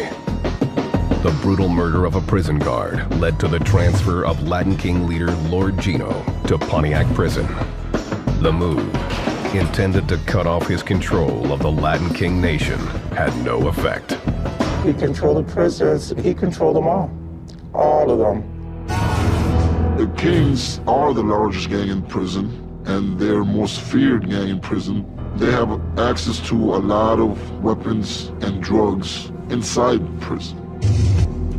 The brutal murder of a prison guard led to the transfer of Latin King leader Lord Gino to Pontiac Prison. The move, intended to cut off his control of the Latin King nation, had no effect. He controlled the prisons. He controlled them all. All of them. The Kings are the largest gang in prison and their most feared gang in prison. They have access to a lot of weapons and drugs inside prison.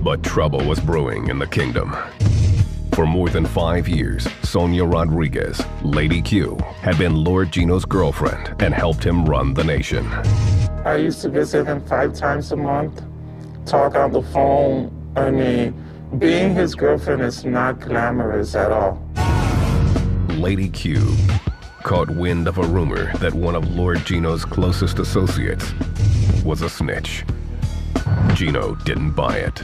But trouble was brewing in the kingdom. For more than five years, Sonia Rodriguez, Lady Q, had been Lord Gino's girlfriend and helped him run the nation. I used to visit him five times a month, talk on the phone. I mean, being his girlfriend is not glamorous at all. Lady Q caught wind of a rumor that one of Lord Gino's closest associates was a snitch. Gino didn't buy it.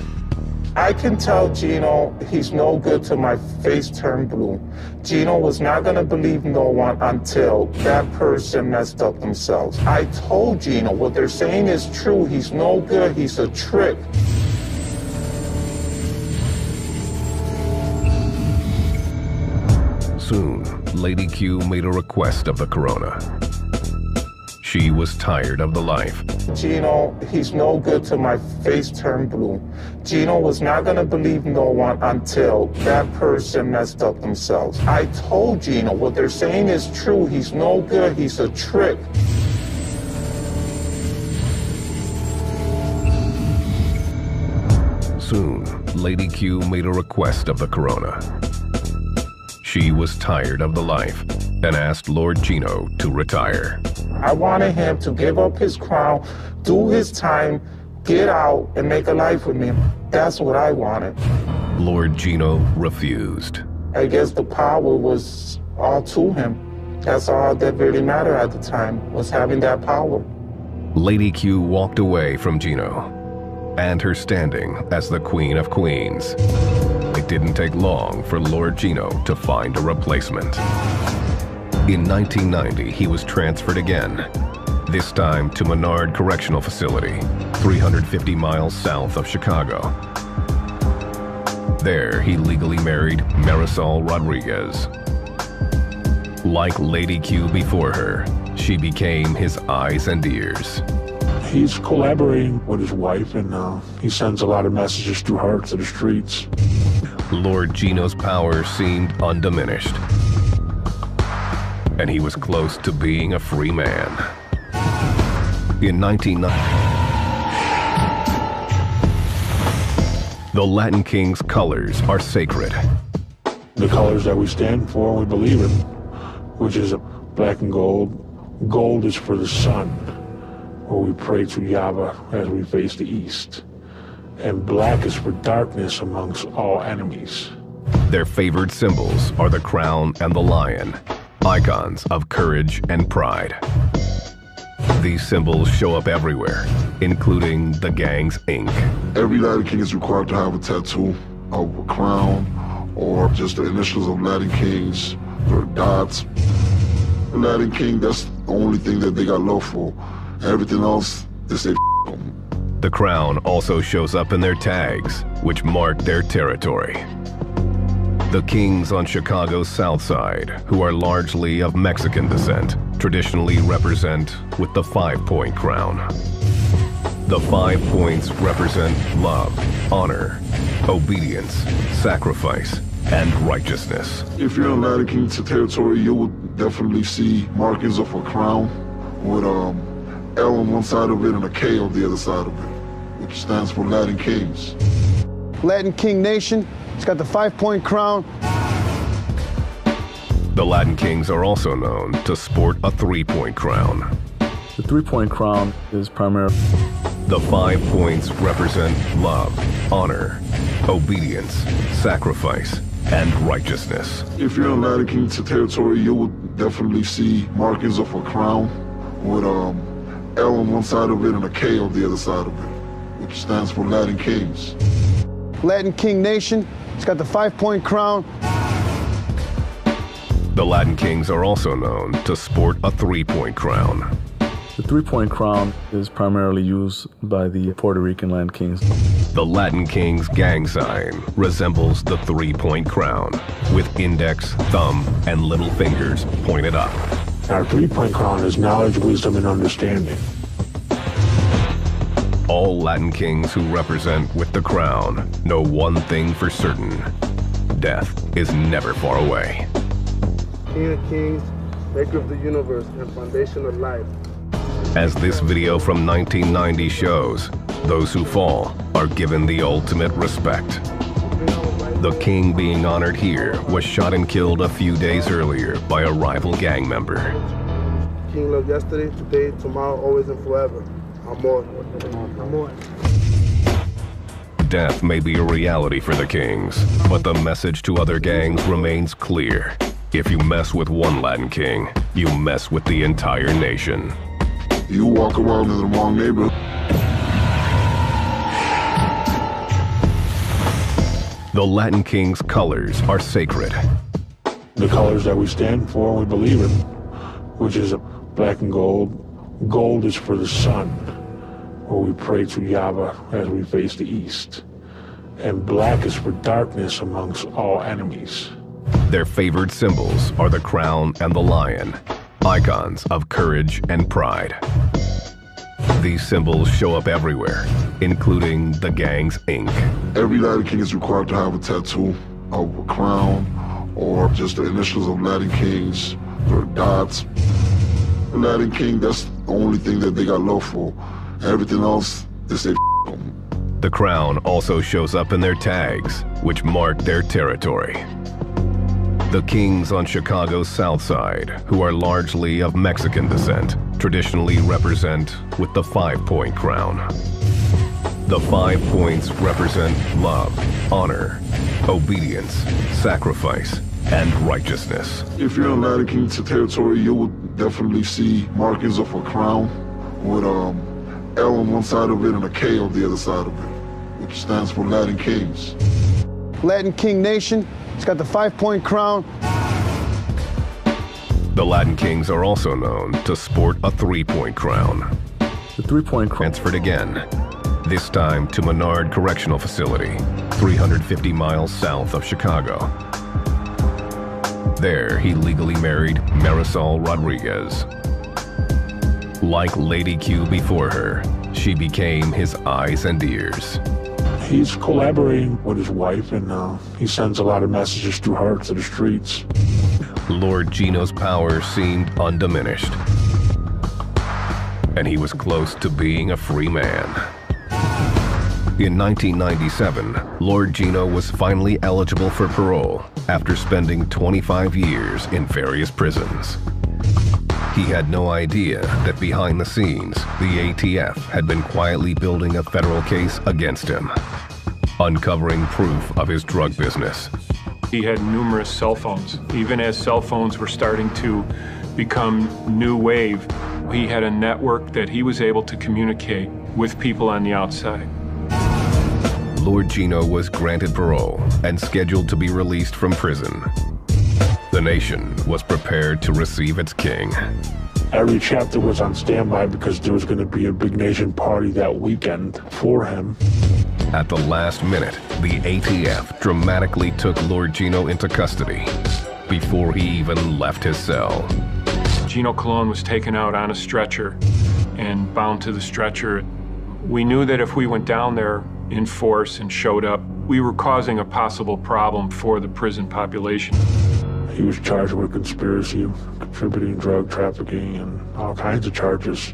I can tell Gino he's no good till my face turned blue. Gino was not gonna believe no one until that person messed up themselves. I told Gino what they're saying is true. He's no good. He's a trick. Soon, Lady Q made a request of the Corona. She was tired of the life. Gino, he's no good till my face turned blue. Gino was not gonna believe no one until that person messed up themselves. I told Gino what they're saying is true. He's no good. He's a trick. Soon, Lady Q made a request of the Corona. She was tired of the life and asked Lord Gino to retire. I wanted him to give up his crown, do his time, get out, and make a life with me. That's what I wanted. Lord Gino refused. I guess the power was all to him. That's all that really mattered at the time, was having that power. Lady Q walked away from Gino and her standing as the Queen of Queens. It didn't take long for Lord Gino to find a replacement. In 1990, he was transferred again, this time to Menard Correctional Facility, 350 miles south of Chicago. There, he legally married Marisol Rodriguez. Like Lady Q before her, she became his eyes and ears. He's collaborating with his wife, and uh, he sends a lot of messages through her to the streets. Lord Gino's power seemed undiminished, and he was close to being a free man. In 1990, the Latin King's colors are sacred. The colors that we stand for, we believe in, which is black and gold. Gold is for the sun, where we pray to Yahweh as we face the east. And black is for darkness amongst all enemies. Their favored symbols are the crown and the lion, icons of courage and pride. These symbols show up everywhere, including the gang's ink. Every Latin King is required to have a tattoo of a crown or just the initials of Latin Kings or dots. The Latin King, that's the only thing that they got love for. Everything else, they say. The crown also shows up in their tags, which mark their territory. The kings on Chicago's south side, who are largely of Mexican descent, traditionally represent with the five-point crown. The five points represent love, honor, obedience, sacrifice, and righteousness. If you're in Latin King territory, you will definitely see markings of a crown with um, L on one side of it and a K on the other side of it, which stands for Latin Kings. Latin King Nation. It's got the five-point crown. The Latin Kings are also known to sport a three-point crown. The three-point crown is primarily... The five points represent love, honor, obedience, sacrifice, and righteousness. If you're in Latin King territory, you will definitely see markings of a crown with um, L on one side of it and a K on the other side of it, which stands for Latin Kings. Latin King Nation. It's got the five-point crown. The Latin Kings are also known to sport a three-point crown. The three-point crown is primarily used by the Puerto Rican Latin Kings. The Latin King's gang sign resembles the three-point crown, with index, thumb, and little fingers pointed up. Our three-point crown is knowledge, wisdom, and understanding. All Latin kings who represent with the crown know one thing for certain. Death is never far away. King of kings, maker of the universe, and foundation of life. As this video from 1990 shows, those who fall are given the ultimate respect. The king being honored here was shot and killed a few days earlier by a rival gang member. King loved yesterday, today, tomorrow, always, and forever. Amor. Amor. Death may be a reality for the kings, but the message to other gangs remains clear. If you mess with one Latin king, you mess with the entire nation. You walk around in the wrong neighborhood. The Latin King's colors are sacred. The colors that we stand for, we believe in, which is black and gold. Gold is for the sun, where we pray to Yahweh as we face the east. And black is for darkness amongst all enemies. Their favored symbols are the crown and the lion, icons of courage and pride. These symbols show up everywhere, including the gang's ink. Every Latin King is required to have a tattoo of a crown or just the initials of Latin Kings or dots. Latin King, that's the only thing that they got love for. Everything else, they say f them. The crown also shows up in their tags, which mark their territory. The kings on Chicago's south side, who are largely of Mexican descent, traditionally represent with the five-point crown. The five points represent love, honor, obedience, sacrifice, and righteousness. If you're in Latin Kings territory, you will definitely see markings of a crown with um, L on one side of it and a K on the other side of it, which stands for Latin Kings. Latin King Nation. It's got the five-point crown. The Latin Kings are also known to sport a three-point crown. The three-point crown. Transferred again, this time to Menard Correctional Facility, 350 miles south of Chicago. There, he legally married Marisol Rodriguez. Like Lady Q before her, she became his eyes and ears. He's collaborating with his wife, and uh, he sends a lot of messages through her to the streets. Lord Gino's power seemed undiminished. And he was close to being a free man. In 1997, Lord Gino was finally eligible for parole after spending 25 years in various prisons. He had no idea that behind the scenes, the ATF had been quietly building a federal case against him, uncovering proof of his drug business. He had numerous cell phones. Even as cell phones were starting to become new wave, he had a network that he was able to communicate with people on the outside. Lord Gino was granted parole and scheduled to be released from prison. The nation was prepared to receive its king. Every chapter was on standby because there was going to be a big nation party that weekend for him. At the last minute, the ATF dramatically took Lord Gino into custody before he even left his cell. Gino Colon was taken out on a stretcher and bound to the stretcher. We knew that if we went down there in force and showed up, we were causing a possible problem for the prison population. He was charged with conspiracy, contributing drug trafficking, and all kinds of charges.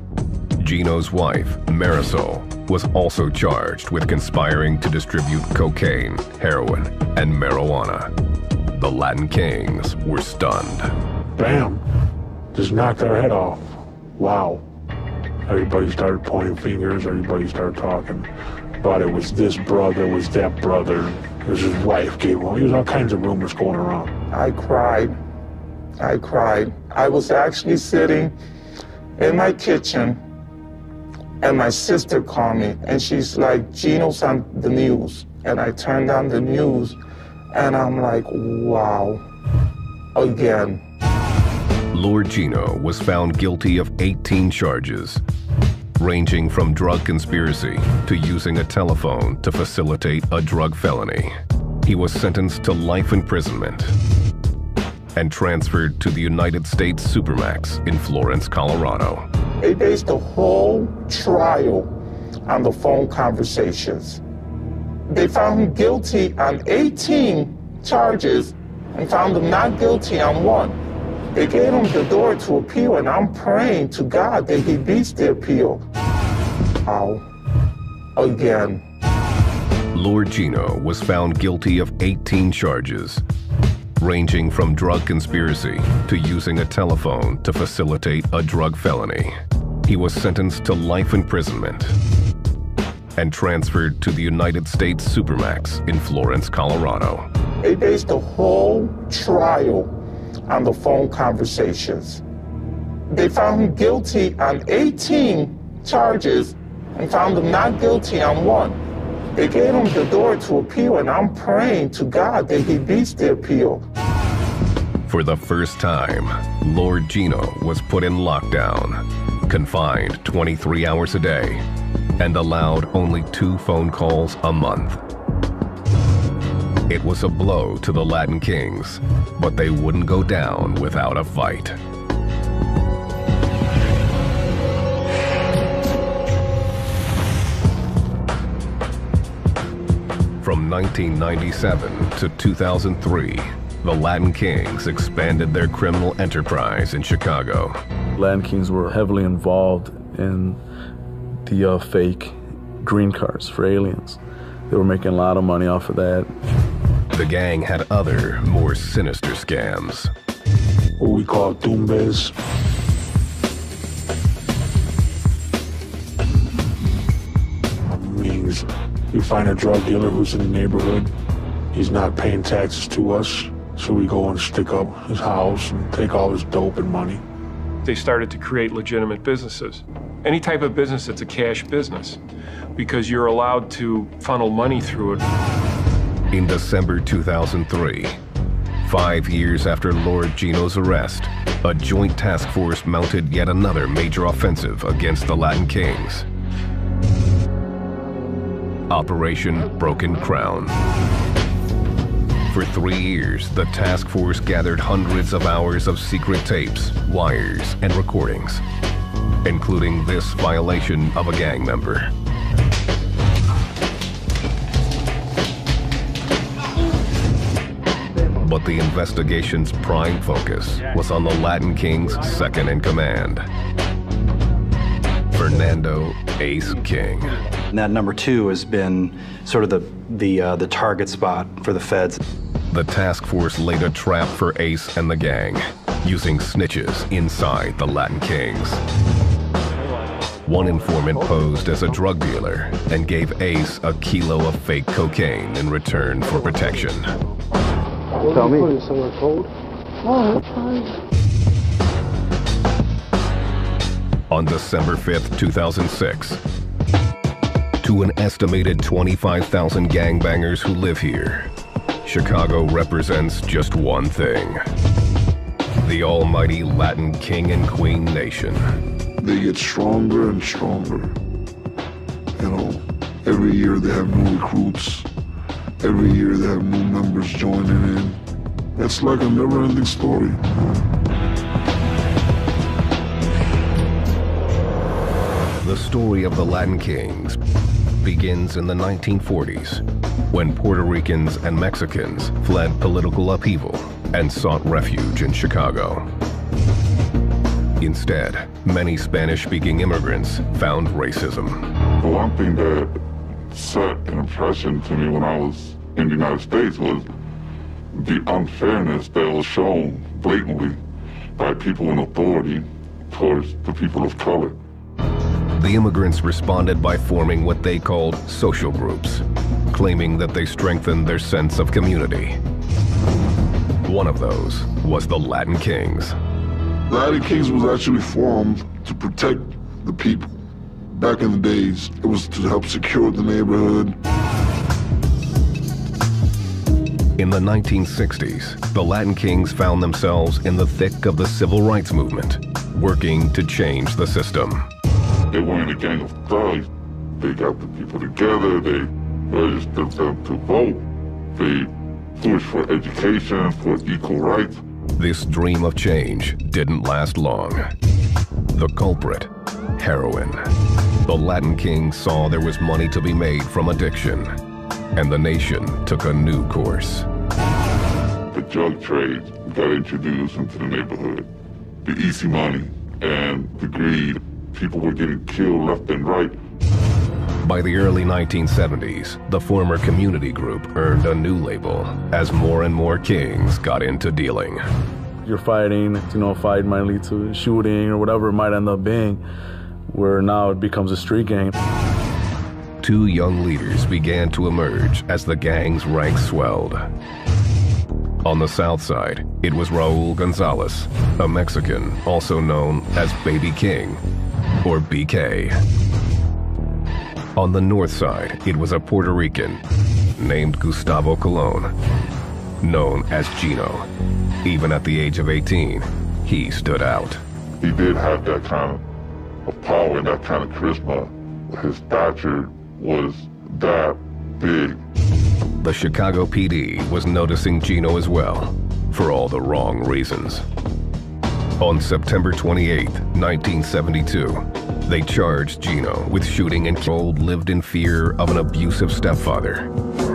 Gino's wife, Marisol, was also charged with conspiring to distribute cocaine, heroin, and marijuana. The Latin Kings were stunned. Bam! Just knocked their head off. Wow. Everybody started pointing fingers, everybody started talking about it was this brother, it was that brother. It was his wife gave him. There was all kinds of rumors going around. I cried. I cried. I was actually sitting in my kitchen and my sister called me and she's like, Gino's on the news. And I turned on the news and I'm like, wow, again. Lord Gino was found guilty of 18 charges, ranging from drug conspiracy to using a telephone to facilitate a drug felony. He was sentenced to life imprisonment and transferred to the United States Supermax in Florence, Colorado. They based the whole trial on the phone conversations. They found him guilty on 18 charges and found him not guilty on one. They gave him the door to appeal, and I'm praying to God that he beats the appeal. How? Again. Lord Gino was found guilty of 18 charges, ranging from drug conspiracy to using a telephone to facilitate a drug felony. He was sentenced to life imprisonment and transferred to the United States Supermax in Florence, Colorado. They based the whole trial on the phone conversations. They found him guilty on 18 charges and found him not guilty on one. They gave him the door to appeal, and I'm praying to God that he beats the appeal. For the first time, Lord Gino was put in lockdown, confined 23 hours a day, and allowed only two phone calls a month. It was a blow to the Latin Kings, but they wouldn't go down without a fight. From 1997 to 2003, the Latin Kings expanded their criminal enterprise in Chicago. Latin Kings were heavily involved in the uh, fake green cards for aliens. They were making a lot of money off of that. the gang had other, more sinister scams. What we call tumbes. Means we find a drug dealer who's in the neighborhood. He's not paying taxes to us, so we go and stick up his house and take all his dope and money. They started to create legitimate businesses. Any type of business that's a cash business, because you're allowed to funnel money through it. In December 2003, five years after Lord Gino's arrest, a joint task force mounted yet another major offensive against the Latin Kings. Operation Broken Crown. For three years, the task force gathered hundreds of hours of secret tapes, wires, and recordings, including this violation of a gang member. But the investigation's prime focus was on the Latin King's second in command, Fernando Ace King. And that number two has been sort of the the uh, the target spot for the feds. The task force laid a trap for Ace and the gang, using snitches inside the Latin Kings. One informant posed as a drug dealer and gave Ace a kilo of fake cocaine in return for protection. Tell me. Put it somewhere cold. Oh, On December 5th, 2006, to an estimated 25,000 gangbangers who live here, Chicago represents just one thing. The almighty Latin king and queen nation. They get stronger and stronger. You know, every year they have new recruits. Every year they have new members joining in. It's like a never-ending story. The story of the Latin Kings begins in the 1940s when Puerto Ricans and Mexicans fled political upheaval and sought refuge in Chicago. Instead, many Spanish-speaking immigrants found racism. The one thing that set an impression to me when I was in the United States was the unfairness that was shown blatantly by people in authority towards the people of color. The immigrants responded by forming what they called social groups, claiming that they strengthened their sense of community. One of those was the Latin Kings. Latin Kings was actually formed to protect the people. Back in the days, it was to help secure the neighborhood. In the 1960s, the Latin Kings found themselves in the thick of the civil rights movement, working to change the system. They weren't a gang of thugs. They got the people together, they registered them to vote, they pushed for education, for equal rights. This dream of change didn't last long. The culprit, heroin. The Latin king saw there was money to be made from addiction, and the nation took a new course. The drug trade got introduced into the neighborhood. The easy money and the greed. People were getting killed left and right. By the early 1970s, the former community group earned a new label as more and more kings got into dealing. You're fighting, you know, a fight might lead to shooting or whatever it might end up being, where now it becomes a street gang. Two young leaders began to emerge as the gang's ranks swelled. On the south side, it was Raul Gonzalez, a Mexican also known as Baby King, or BK. On the north side, it was a Puerto Rican named Gustavo Colon, known as Gino. Even at the age of 18, he stood out. He did have that kind of power and that kind of charisma. His stature was that big. The Chicago PD was noticing Gino as well, for all the wrong reasons. On September 28, 1972, they charged Gino with shooting and killed lived in fear of an abusive stepfather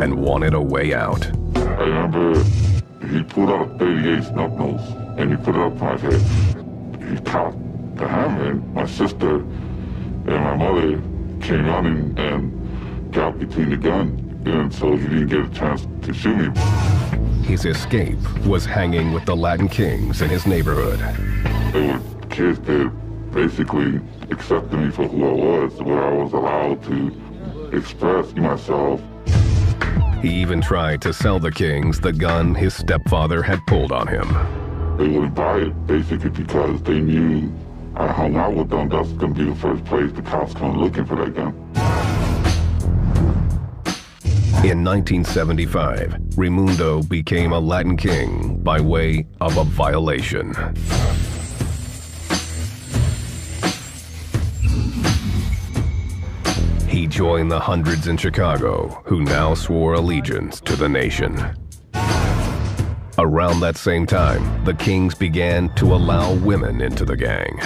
and wanted a way out. I remember he pulled out a 38 snub nose and he put it up my head. He cocked the hammer and my sister and my mother came running and got between the gun and so he didn't get a chance to shoot me. his escape was hanging with the Latin kings in his neighborhood. They were kids that basically accepted me for who I was, where I was allowed to express myself. He even tried to sell the kings the gun his stepfather had pulled on him. They wouldn't buy it basically because they knew I hung out with them. That's going to be the first place the cops come looking for that gun. In 1975, Reymundo became a Latin king by way of a violation. He joined the hundreds in Chicago who now swore allegiance to the nation. Around that same time, the Kings began to allow women into the gang.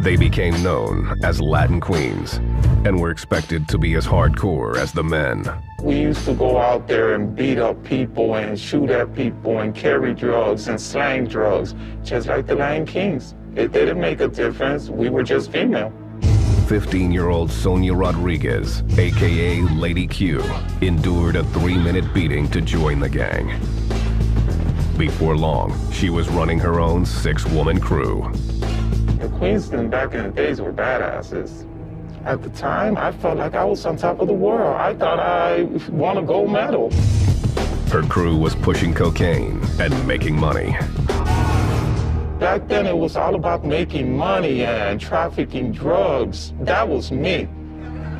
They became known as Latin Queens and were expected to be as hardcore as the men. We used to go out there and beat up people and shoot at people and carry drugs and slang drugs, just like the Latin Kings. It didn't make a difference. We were just female. 15 year old Sonia Rodriguez, aka Lady Q, endured a three minute beating to join the gang. Before long, she was running her own six woman crew. The Queenston back in the days were badasses. At the time, I felt like I was on top of the world. I thought I won a gold medal. Her crew was pushing cocaine and making money. Back then, it was all about making money and trafficking drugs. That was me.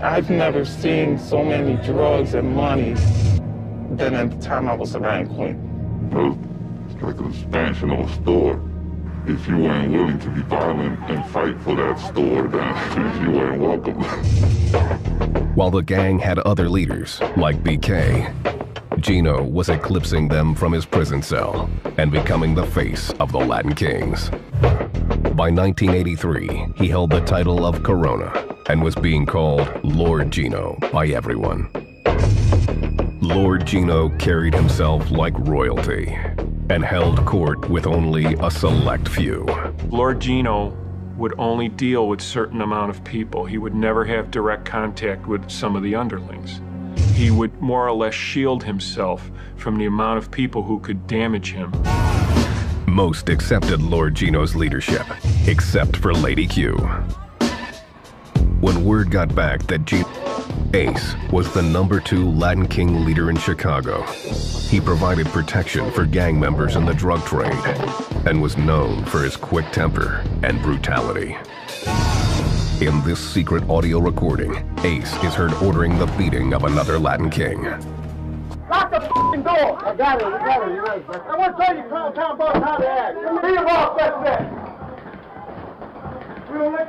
I've never seen so many drugs and money than at the time I was a Latin Queen. It was like an expansion of a store. If you weren't willing to be violent and fight for that store, then you weren't welcome. While the gang had other leaders, like BK, Gino was eclipsing them from his prison cell and becoming the face of the Latin Kings. By 1983, he held the title of Corona and was being called Lord Gino by everyone. Lord Gino carried himself like royalty and held court with only a select few. Lord Gino would only deal with certain amount of people. He would never have direct contact with some of the underlings. He would more or less shield himself from the amount of people who could damage him. Most accepted Lord Gino's leadership, except for Lady Q. When word got back that G Ace was the number two Latin King leader in Chicago, he provided protection for gang members in the drug trade and was known for his quick temper and brutality. In this secret audio recording, Ace is heard ordering the beating of another Latin king. Lock the f***ing door. I got it. I got it. You're right. I want to tell you, Crown Town boss, how to act. Be your boss, that's that. We don't let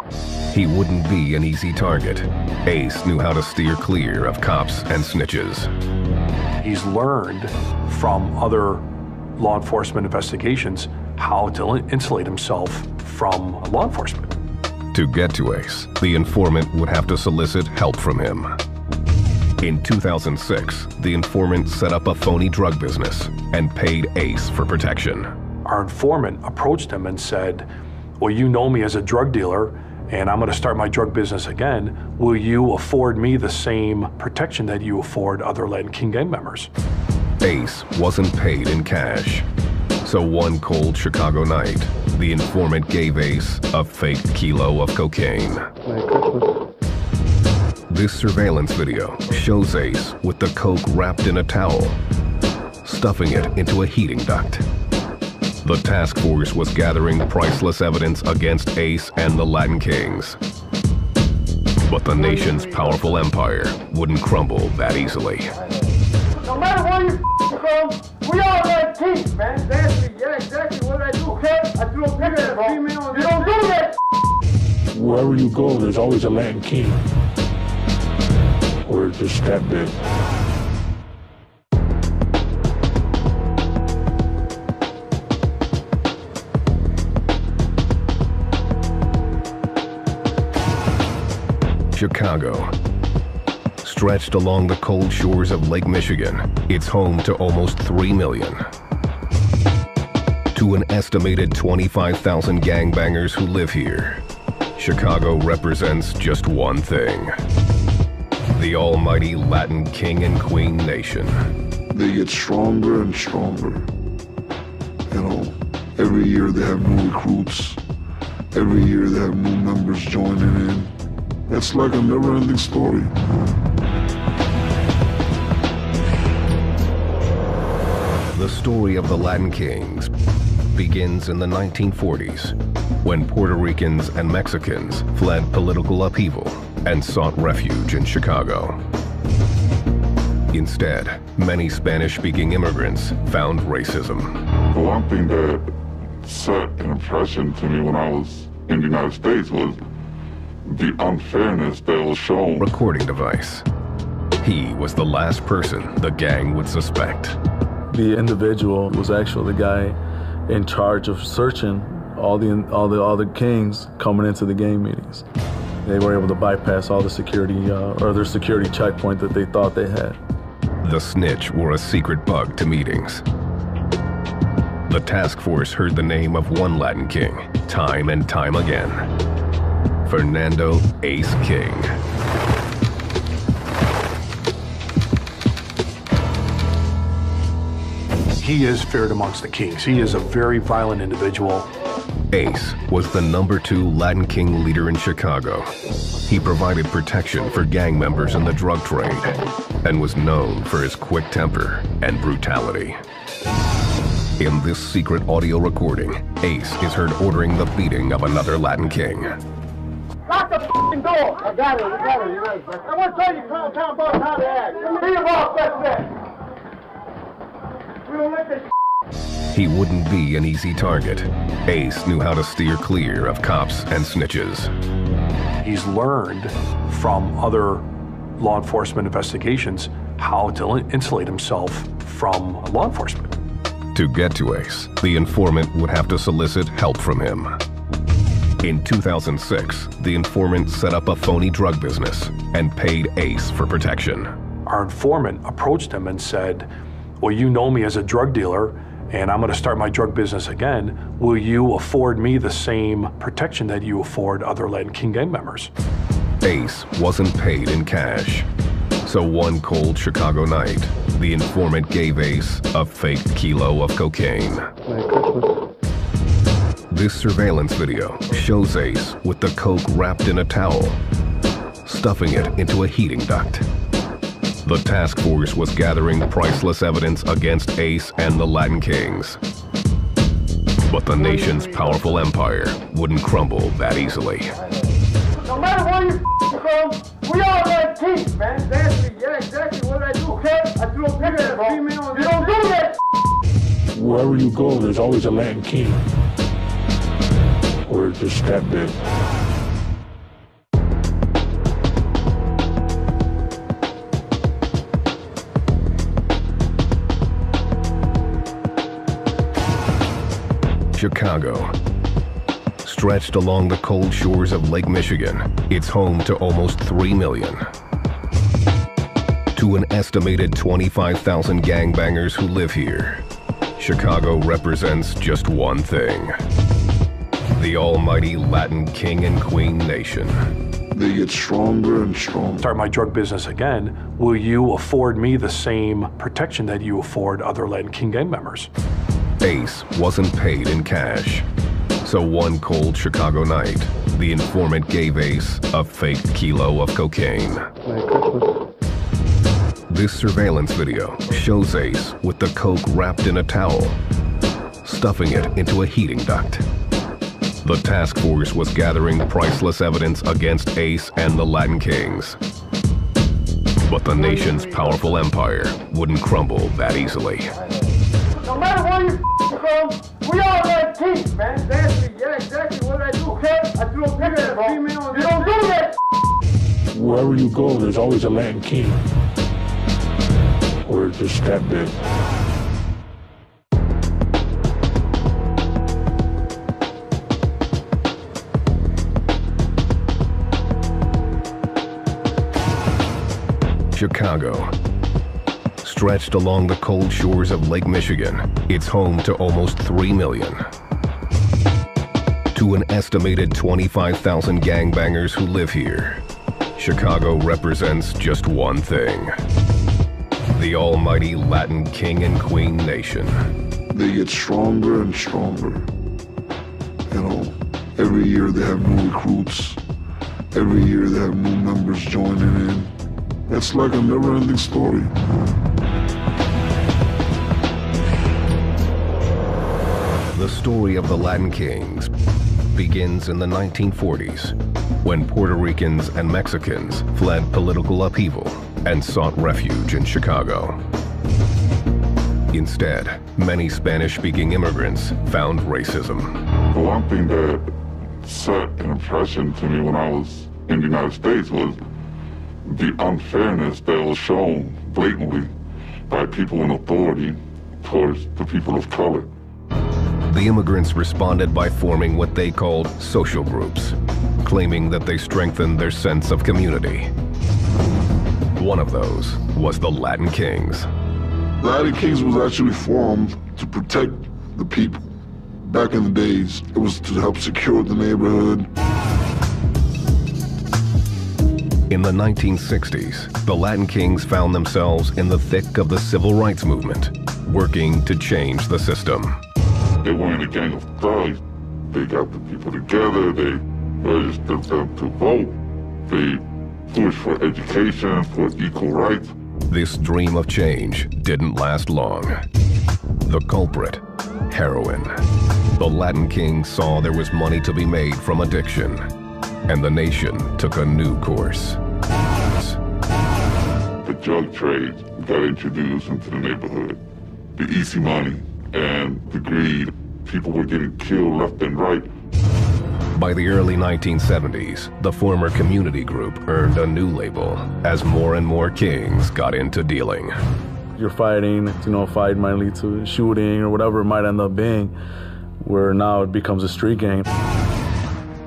this He wouldn't be an easy target. Ace knew how to steer clear of cops and snitches. He's learned from other law enforcement investigations how to insulate himself from law enforcement. To get to Ace, the informant would have to solicit help from him. In 2006, the informant set up a phony drug business and paid Ace for protection. Our informant approached him and said, Well, you know me as a drug dealer, and I'm going to start my drug business again. Will you afford me the same protection that you afford other Latin King gang members? Ace wasn't paid in cash. So one cold Chicago night, the informant gave Ace a fake kilo of cocaine. This surveillance video shows Ace with the coke wrapped in a towel, stuffing it into a heating duct. The task force was gathering priceless evidence against Ace and the Latin Kings. But the nation's powerful empire wouldn't crumble that easily. No matter where you from, we all like kings, man. You don't do that Wherever you go, there's always a Latin king. Or just that big. Chicago. Stretched along the cold shores of Lake Michigan, it's home to almost 3 million. To an estimated 25,000 gangbangers who live here, Chicago represents just one thing The almighty Latin king and queen nation. They get stronger and stronger. You know, every year they have new recruits. Every year they have new members joining in. It's like a never-ending story. The story of the Latin Kings begins in the 1940s when Puerto Ricans and Mexicans fled political upheaval and sought refuge in Chicago. Instead, many Spanish-speaking immigrants found racism. The one thing that set an impression to me when I was in the United States was the unfairness that was shown. Recording device. He was the last person the gang would suspect. The individual was actually the guy in charge of searching all the all the other kings coming into the game meetings. They were able to bypass all the security uh, or their security checkpoint that they thought they had. The snitch wore a secret bug to meetings. The task force heard the name of one Latin king time and time again. Fernando Ace King. He is feared amongst the kings. He is a very violent individual. Ace was the number two Latin King leader in Chicago. He provided protection for gang members in the drug trade and was known for his quick temper and brutality. In this secret audio recording, Ace is heard ordering the beating of another Latin king. Lock the f***ing door! I got it, I got it, you're right. I want to tell you, Crown Town boss, how to act. Be your boss, that's that. He wouldn't be an easy target. Ace knew how to steer clear of cops and snitches. He's learned from other law enforcement investigations how to insulate himself from law enforcement. To get to Ace, the informant would have to solicit help from him. In 2006, the informant set up a phony drug business and paid Ace for protection. Our informant approached him and said, Well, you know me as a drug dealer, and I'm going to start my drug business again. Will you afford me the same protection that you afford other Latin King gang members? Ace wasn't paid in cash. So one cold Chicago night, the informant gave Ace a fake kilo of cocaine. This surveillance video shows Ace with the coke wrapped in a towel, stuffing it into a heating duct. The task force was gathering priceless evidence against Ace and the Latin Kings. But the nation's powerful empire wouldn't crumble that easily. No matter where you f***ing from, we all like kings, man. Exactly, yeah, exactly what I do, okay? I threw a picture of a female. You don't do that Wherever you go, there's always a Latin king. Or just that big. Chicago. Stretched along the cold shores of Lake Michigan, it's home to almost 3 million. To an estimated 25,000 gangbangers who live here, Chicago represents just one thing. The almighty Latin king and queen nation. They get stronger and stronger. Start my drug business again. Will you afford me the same protection that you afford other Latin King gang members? Ace wasn't paid in cash. So one cold Chicago night, the informant gave Ace a fake kilo of cocaine. This surveillance video shows Ace with the coke wrapped in a towel, stuffing it into a heating duct. The task force was gathering priceless evidence against Ace and the Latin Kings. But the nation's powerful empire wouldn't crumble that easily. No matter where you f***ing from, we all like kings, man. Exactly, yeah, exactly what I do, okay? I threw a picture of a female. You don't do that Wherever you go, there's always a Latin king. Or just that big. Chicago. Stretched along the cold shores of Lake Michigan, it's home to almost 3 million. To an estimated 25,000 gangbangers who live here, Chicago represents just one thing the almighty Latin king and queen nation. They get stronger and stronger. You know, every year they have new recruits. Every year they have new members joining in. It's like a never-ending story. The story of the Latin Kings begins in the 1940s when Puerto Ricans and Mexicans fled political upheaval and sought refuge in Chicago. Instead, many Spanish-speaking immigrants found racism. The one thing that set an impression to me when I was in the United States was the unfairness that was shown blatantly by people in authority towards the people of color. The immigrants responded by forming what they called social groups, claiming that they strengthened their sense of community. One of those was the Latin Kings. Latin Kings was actually formed to protect the people. Back in the days, it was to help secure the neighborhood. In the 1960s, the Latin Kings found themselves in the thick of the civil rights movement, working to change the system. They weren't a gang of thugs. They got the people together, they registered them to vote, they pushed for education, for equal rights. This dream of change didn't last long. The culprit, heroin. The Latin Kings saw there was money to be made from addiction, and the nation took a new course. The drug trade got introduced into the neighborhood. The easy money and the greed. People were getting killed left and right. By the early 1970s, the former community group earned a new label as more and more kings got into dealing. You're fighting, you know, a fight might lead to shooting or whatever it might end up being, where now it becomes a street gang.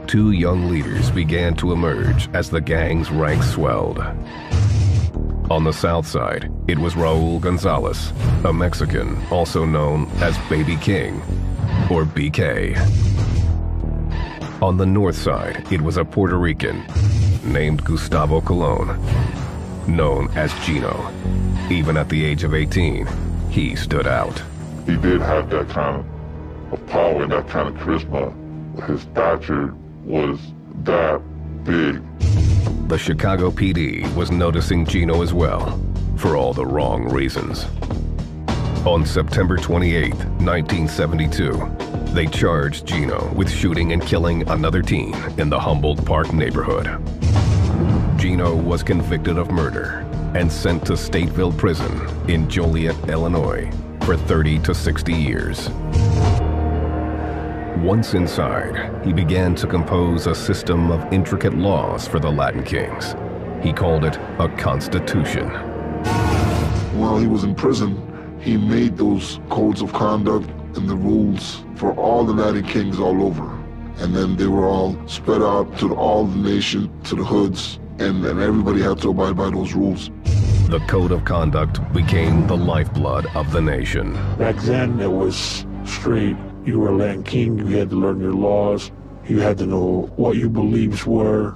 Two young leaders began to emerge as the gang's ranks swelled. On the south side, it was Raul Gonzalez, a Mexican also known as Baby King, or BK. On the north side, it was a Puerto Rican named Gustavo Colon, known as Gino. Even at the age of 18, he stood out. He did have that kind of power and that kind of charisma. His stature was that big. The Chicago PD was noticing Gino as well, for all the wrong reasons. On September 28, 1972, they charged Gino with shooting and killing another teen in the Humboldt Park neighborhood. Gino was convicted of murder and sent to Stateville Prison in Joliet, Illinois for 30 to 60 years. Once inside, he began to compose a system of intricate laws for the Latin Kings. He called it a constitution. While he was in prison, he made those codes of conduct and the rules for all the Latin Kings all over. And then they were all spread out to all the nation, to the hoods, and, and everybody had to abide by those rules. The code of conduct became the lifeblood of the nation. Back then, it was straight. You were a land king, you had to learn your laws, you had to know what your beliefs were.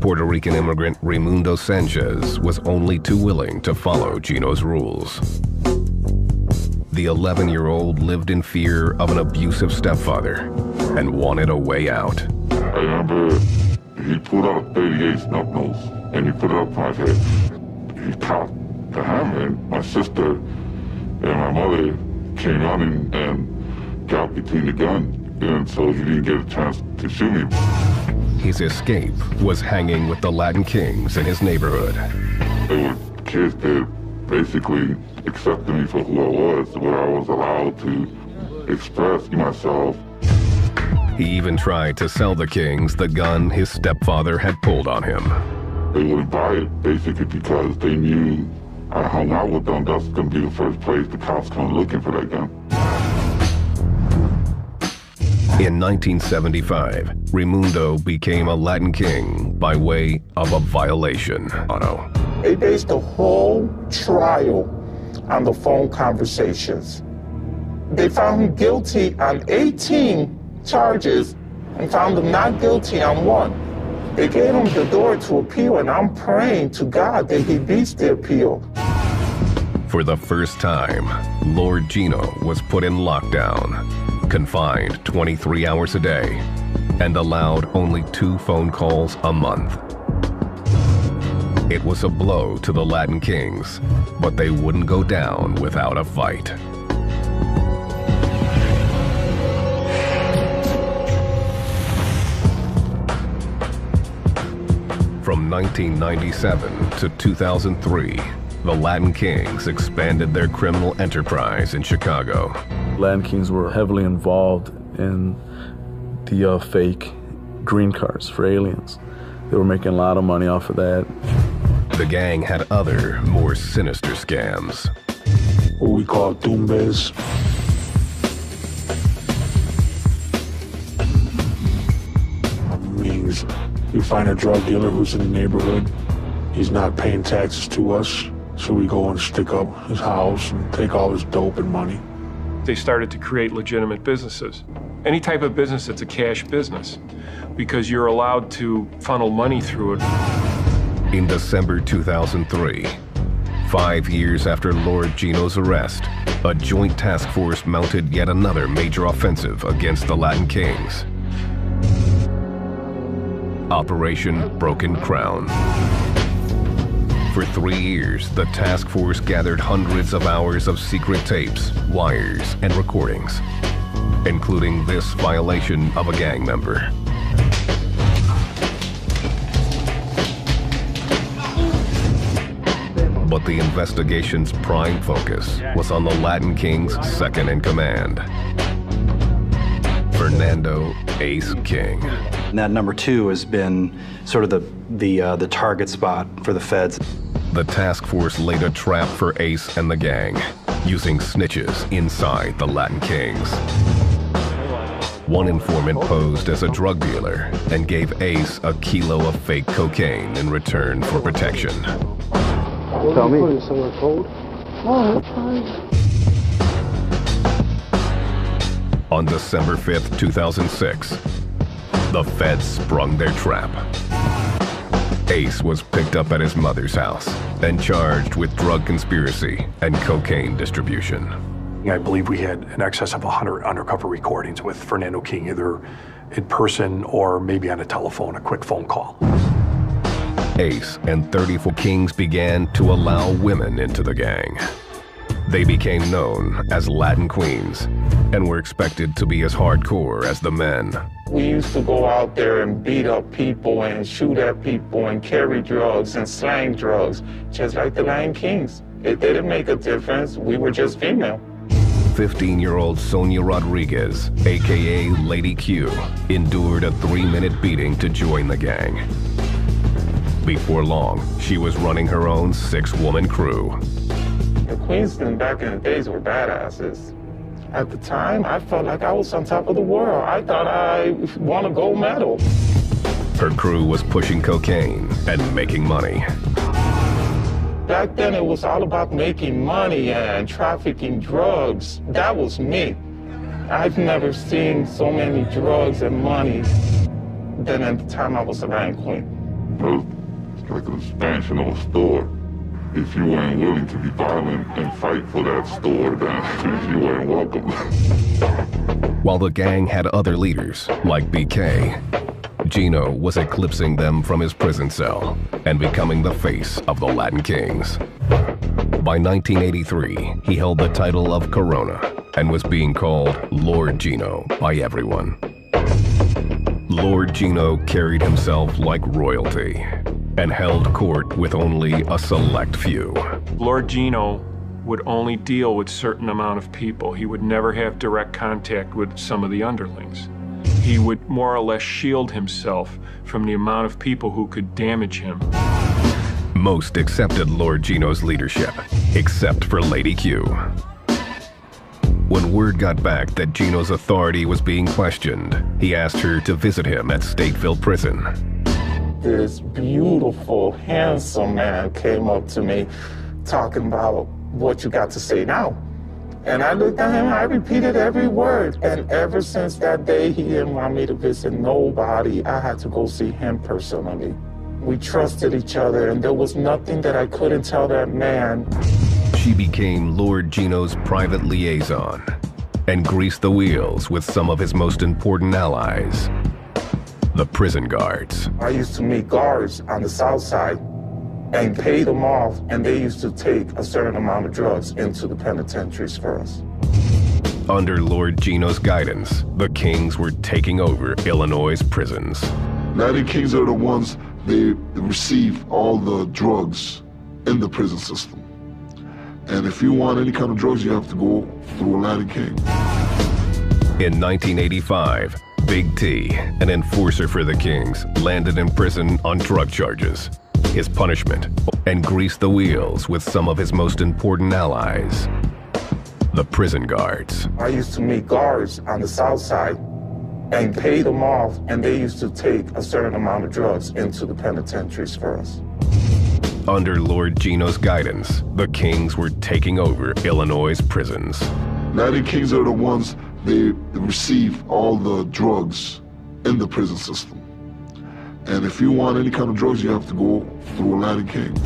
Puerto Rican immigrant Reymundo Sanchez was only too willing to follow Gino's rules. The 11 year old lived in fear of an abusive stepfather and wanted a way out. I remember he pulled out a 38 snub nose and he put it up my head. He cocked the hammer and my sister and my mother came running and got between the gun and so he didn't get a chance to shoot me. His escape was hanging with the Latin Kings in his neighborhood. They were kids that basically accepted me for who I was, where I was allowed to express myself. He even tried to sell the Kings the gun his stepfather had pulled on him. They wouldn't buy it basically because they knew I hung out with them. That's going to be the first place the cops come looking for that gun. In 1975, Reymundo became a Latin king by way of a violation. Oh, Otto. They based the whole trial on the phone conversations. They found him guilty on 18 charges and found him not guilty on one. They gave him the door to appeal, and I'm praying to God that he beats the appeal. For the first time, Lord Gino was put in lockdown, confined 23 hours a day, and allowed only two phone calls a month. It was a blow to the Latin Kings, but they wouldn't go down without a fight. From 1997 to 2003, the Latin Kings expanded their criminal enterprise in Chicago. Latin Kings were heavily involved in the uh, fake green cards for aliens. They were making a lot of money off of that. The gang had other, more sinister scams. What we call Tumbes. Means we find a drug dealer who's in the neighborhood. He's not paying taxes to us, so we go and stick up his house and take all his dope and money. They started to create legitimate businesses. Any type of business that's a cash business, because you're allowed to funnel money through it. In December 2003, five years after Lord Gino's arrest, a joint task force mounted yet another major offensive against the Latin Kings. Operation Broken Crown. For three years, the task force gathered hundreds of hours of secret tapes, wires, and recordings, including this violation of a gang member. But the investigation's prime focus was on the Latin King's second in command, Fernando Ace King. And that number two has been sort of the the uh, the target spot for the feds. The task force laid a trap for Ace and the gang, using snitches inside the Latin Kings. One informant posed as a drug dealer and gave Ace a kilo of fake cocaine in return for protection. Tell me. Somewhere cold. Fine. On December 5th, 2006, the feds sprung their trap. Ace was picked up at his mother's house and charged with drug conspiracy and cocaine distribution. I believe we had in excess of 100 undercover recordings with Fernando King, either in person or maybe on a telephone, a quick phone call. Ace and 34 Kings began to allow women into the gang. They became known as Latin Queens and were expected to be as hardcore as the men. We used to go out there and beat up people and shoot at people and carry drugs and slang drugs, just like the Latin Kings. It didn't make a difference. We were just female. 15 year old Sonia Rodriguez, aka Lady Q, endured a three minute beating to join the gang. Before long, she was running her own six woman crew. The Queenston back in the days were badasses. At the time, I felt like I was on top of the world. I thought I won a gold medal. Her crew was pushing cocaine and making money. Back then, it was all about making money and trafficking drugs. That was me. I've never seen so many drugs and money than at the time I was a Latin Queen. Well, it's like an expansion of a store. If you weren't willing to be violent and fight for that store, then you weren't welcome. While the gang had other leaders, like BK, Gino was eclipsing them from his prison cell and becoming the face of the Latin Kings. By 1983, he held the title of Corona and was being called Lord Gino by everyone. Lord Gino carried himself like royalty and held court with only a select few. Lord Gino would only deal with certain amount of people. He would never have direct contact with some of the underlings. He would more or less shield himself from the amount of people who could damage him. Most accepted Lord Gino's leadership, except for Lady Q. When word got back that Gino's authority was being questioned, he asked her to visit him at Stateville Prison. This beautiful, handsome man came up to me talking about what you got to say now. And I looked at him, I repeated every word. And ever since that day, he didn't want me to visit nobody. I had to go see him personally. We trusted each other, and there was nothing that I couldn't tell that man. She became Lord Gino's private liaison and greased the wheels with some of his most important allies, the prison guards. I used to meet guards on the south side and pay them off, and they used to take a certain amount of drugs into the penitentiaries for us. Under Lord Gino's guidance, the Kings were taking over Illinois' prisons. Latin Kings are the ones they receive all the drugs in the prison system. And if you want any kind of drugs, you have to go through a Latin King. In 1985, Big T, an enforcer for the Kings, landed in prison on drug charges his punishment, and grease the wheels with some of his most important allies, the prison guards. I used to meet guards on the south side and pay them off, and they used to take a certain amount of drugs into the penitentiaries for us. Under Lord Gino's guidance, the Kings were taking over Illinois' prisons. Latin Kings are the ones they receive all the drugs in the prison system. And if you want any kind of drugs, you have to go through a Latin King.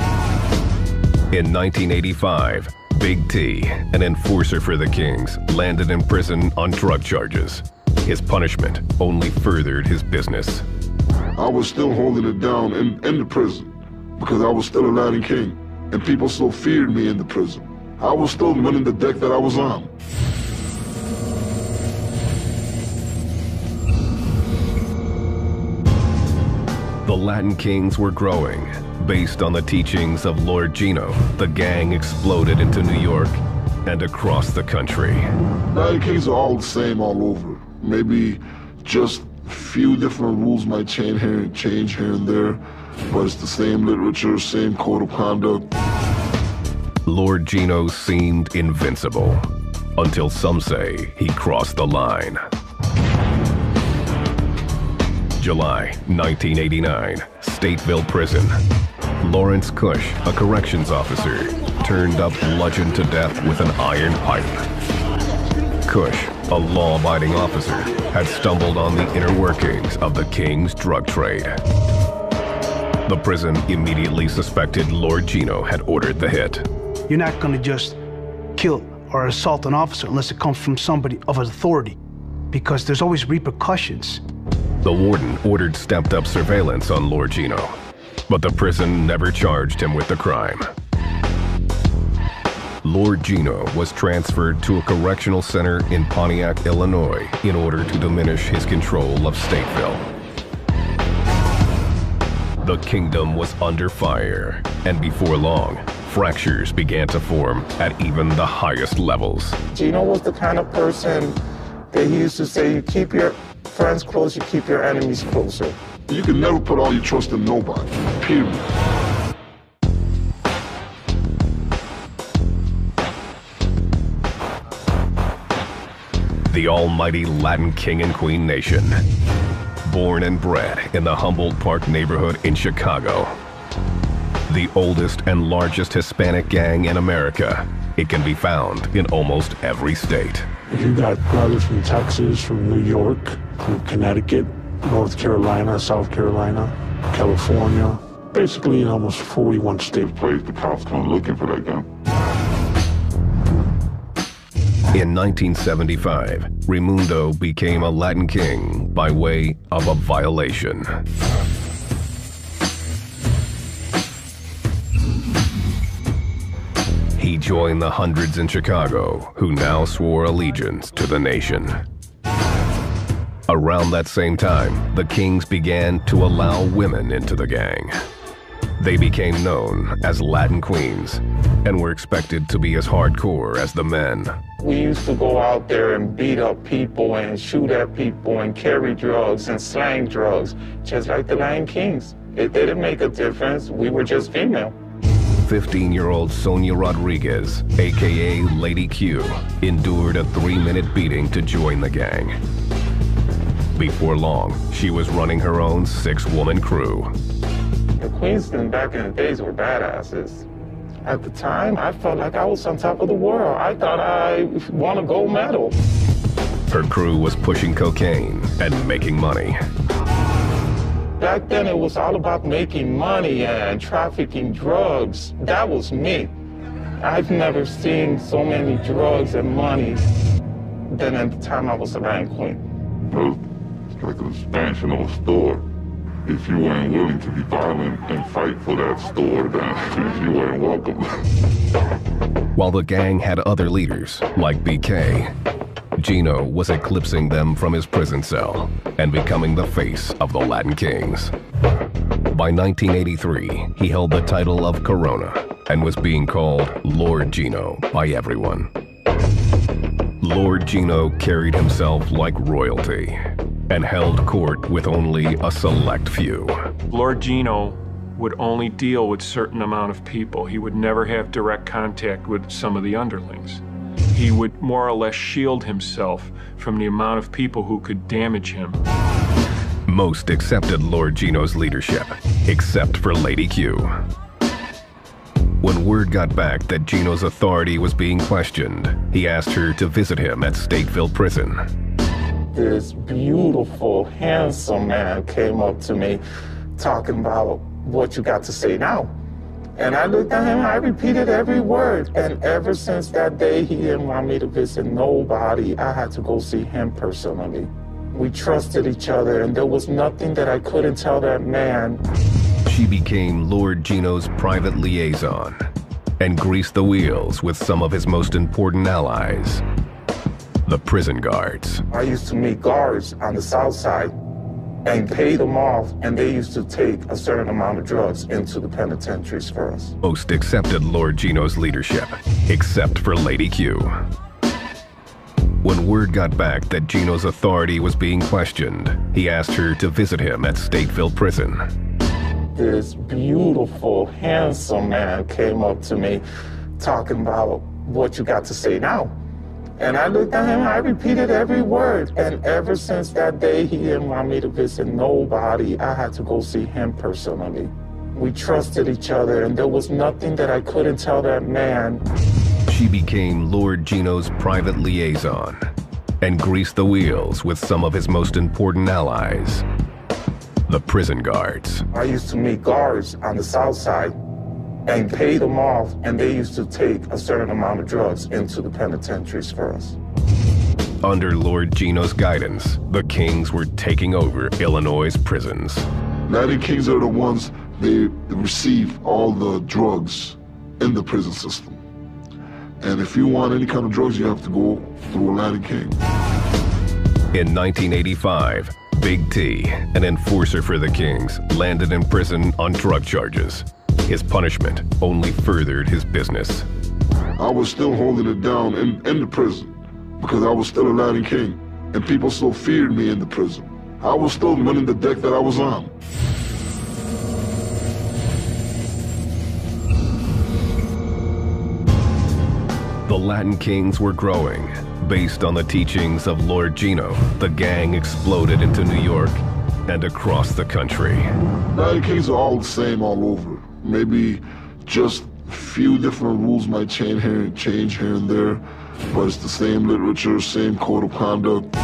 In 1985, Big T, an enforcer for the Kings, landed in prison on drug charges. His punishment only furthered his business. I was still holding it down in, in the prison because I was still a Latin King, and people still feared me in the prison. I was still winning the deck that I was on. The Latin Kings were growing. Based on the teachings of Lord Gino, the gang exploded into New York and across the country. Latin Kings are all the same all over. Maybe just a few different rules might change here and change here and there, but it's the same literature, same code of conduct. Lord Gino seemed invincible, until some say he crossed the line. July 1989, Stateville Prison. Lawrence Kush, a corrections officer, turned up bludgeoned to death with an iron pipe. Kush, a law-abiding officer, had stumbled on the inner workings of the King's drug trade. The prison immediately suspected Lord Gino had ordered the hit. You're not going to just kill or assault an officer unless it comes from somebody of authority, because there's always repercussions. The warden ordered stepped up surveillance on Lord Gino, but the prison never charged him with the crime. Lord Gino was transferred to a correctional center in Pontiac, Illinois in order to diminish his control of Stateville. The kingdom was under fire, and before long, fractures began to form at even the highest levels. Gino was the kind of person that he used to say, you keep your friends close, you keep your enemies closer. You can never put all your trust in nobody, period. The almighty Latin King and Queen Nation. Born and bred in the Humboldt Park neighborhood in Chicago. The oldest and largest Hispanic gang in America. It can be found in almost every state. You got brothers from Texas, from New York, from Connecticut, North Carolina, South Carolina, California. Basically in almost 41 states. Place the cops come looking for that gun. In 1975, Reymundo became a Latin king by way of a violation. He joined the hundreds in Chicago who now swore allegiance to the nation. Around that same time, the Kings began to allow women into the gang. They became known as Latin Queens and were expected to be as hardcore as the men. We used to go out there and beat up people and shoot at people and carry drugs and slang drugs, just like the Latin Kings. It didn't make a difference. We were just female. 15-year-old Sonia Rodriguez, aka Lady Q, endured a three-minute beating to join the gang. Before long, she was running her own six-woman crew. The Queenston back in the days were badasses. At the time, I felt like I was on top of the world. I thought I won a gold medal. Her crew was pushing cocaine and making money. Back then, it was all about making money and trafficking drugs. That was me. I've never seen so many drugs and money than at the time I was a Queen. Hmm. Like a store. If you weren't willing to be violent and fight for that store, then you weren't welcome. While the gang had other leaders, like BK, Gino was eclipsing them from his prison cell and becoming the face of the Latin Kings. By 1983, he held the title of Corona and was being called Lord Gino by everyone. Lord Gino carried himself like royalty and held court with only a select few. Lord Gino would only deal with certain amount of people. He would never have direct contact with some of the underlings. He would more or less shield himself from the amount of people who could damage him. Most accepted Lord Gino's leadership, except for Lady Q. When word got back that Gino's authority was being questioned, he asked her to visit him at Stateville Prison. This beautiful, handsome man came up to me talking about what you got to say now. And I looked at him, I repeated every word. And ever since that day, he didn't want me to visit nobody. I had to go see him personally. We trusted each other, and there was nothing that I couldn't tell that man. She became Lord Gino's private liaison and greased the wheels with some of his most important allies, the prison guards. I used to meet guards on the south side and pay them off, and they used to take a certain amount of drugs into the penitentiaries for us. Most accepted Lord Gino's leadership, except for Lady Q. When word got back that Gino's authority was being questioned, he asked her to visit him at Stateville Prison. This beautiful, handsome man came up to me talking about what you got to say now. And I looked at him, I repeated every word. And ever since that day, he didn't want me to visit nobody. I had to go see him personally. We trusted each other, and there was nothing that I couldn't tell that man. She became Lord Gino's private liaison and greased the wheels with some of his most important allies, the prison guards. I used to meet guards on the south side and pay them off, and they used to take a certain amount of drugs into the penitentiaries for us. Under Lord Gino's guidance, the Kings were taking over Illinois' prisons. Latin Kings are the ones they receive all the drugs in the prison system. And if you want any kind of drugs, you have to go through a Latin King. In 1985, Big T, an enforcer for the Kings, landed in prison on drug charges. His punishment only furthered his business. I was still holding it down in, in the prison because I was still a Latin King, and people still feared me in the prison. I was still running the deck that I was on. The Latin Kings were growing. Based on the teachings of Lord Gino, the gang exploded into New York and across the country. Latin Kings are all the same all over. Maybe just few different rules might change here, change here and there, but it's the same literature, same code of conduct.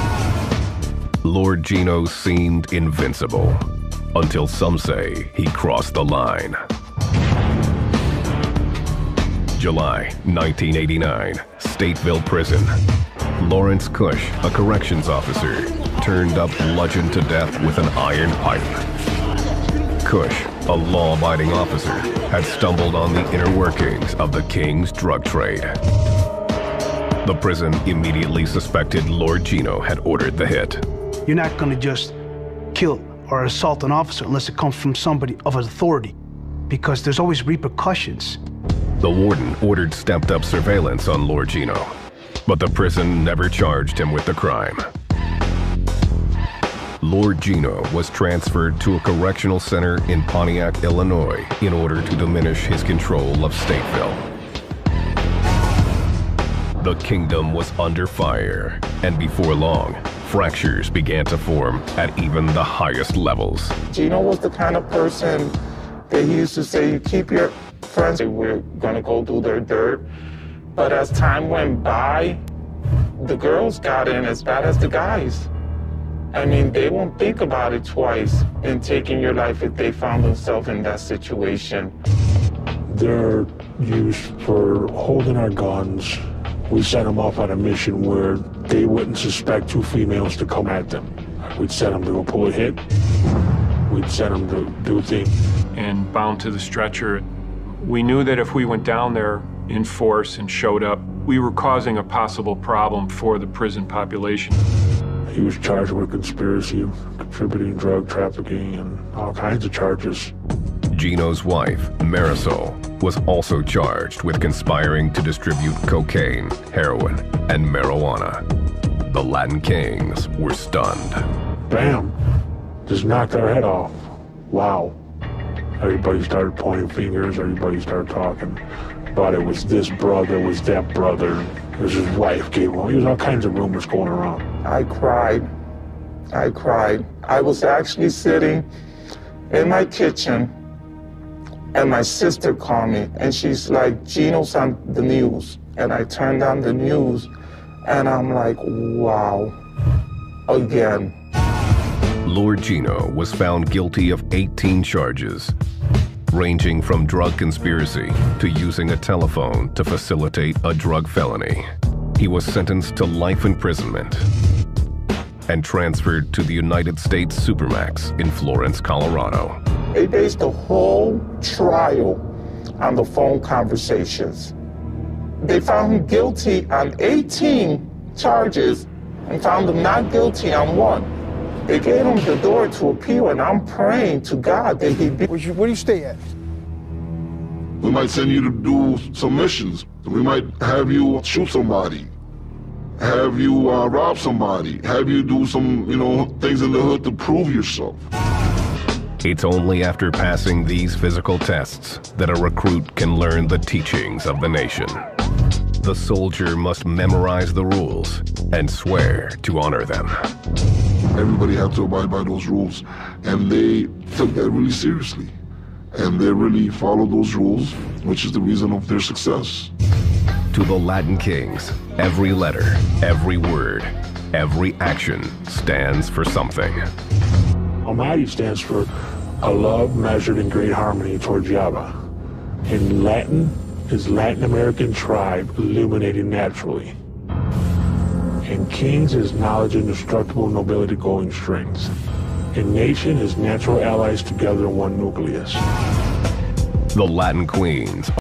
Lord Gino seemed invincible, until some say he crossed the line. July 1989, Stateville Prison. Lawrence Cush, a corrections officer, turned up bludgeoned to death with an iron pipe. Cush, a law-abiding officer, had stumbled on the inner workings of the King's drug trade. The prison immediately suspected Lord Gino had ordered the hit. You're not going to just kill or assault an officer unless it comes from somebody of authority, because there's always repercussions. The warden ordered stepped-up surveillance on Lord Gino, but the prison never charged him with the crime. Lord Gino was transferred to a correctional center in Pontiac, Illinois, in order to diminish his control of Stateville. The kingdom was under fire, and before long, fractures began to form at even the highest levels. Gino was the kind of person that he used to say, you keep your friends. Were gonna go do their dirt. But as time went by, the girls got in as bad as the guys. I mean, they won't think about it twice in taking your life if they found themselves in that situation. They're used for holding our guns. We sent them off on a mission where they wouldn't suspect two females to come at them. We'd send them to go pull a hit. We'd send them to do things. And bound to the stretcher, we knew that if we went down there in force and showed up, we were causing a possible problem for the prison population. He was charged with conspiracy, contributing drug trafficking, and all kinds of charges. Gino's wife, Marisol, was also charged with conspiring to distribute cocaine, heroin, and marijuana. The Latin Kings were stunned. Bam! Just knocked their head off. Wow. Everybody started pointing fingers, everybody started talking about it was this brother, it was that brother. It was his wife gave him. There was all kinds of rumors going around. I cried. I cried. I was actually sitting in my kitchen and my sister called me and she's like, Gino's on the news. And I turned on the news and I'm like, wow, again. Lord Gino was found guilty of 18 charges, ranging from drug conspiracy to using a telephone to facilitate a drug felony. He was sentenced to life imprisonment and transferred to the United States Supermax in Florence, Colorado. They based the whole trial on the phone conversations. They found him guilty on 18 charges and found him not guilty on one. They gave him the door to appeal, and I'm praying to God that he be. Where, you, where do you stay at? We might send you to do some missions. We might have you shoot somebody, have you uh, rob somebody, have you do some, you know, things in the hood to prove yourself. It's only after passing these physical tests that a recruit can learn the teachings of the nation. The soldier must memorize the rules and swear to honor them. Everybody had to abide by those rules, and they took that really seriously. And they really followed those rules, which is the reason of their success. To the Latin Kings, every letter, every word, every action stands for something. Almighty stands for a love measured in great harmony towards Yahweh. In Latin, is Latin American tribe illuminating naturally. and kings is knowledge and indestructible nobility going strengths, and nation is natural allies together in one nucleus. The Latin Queens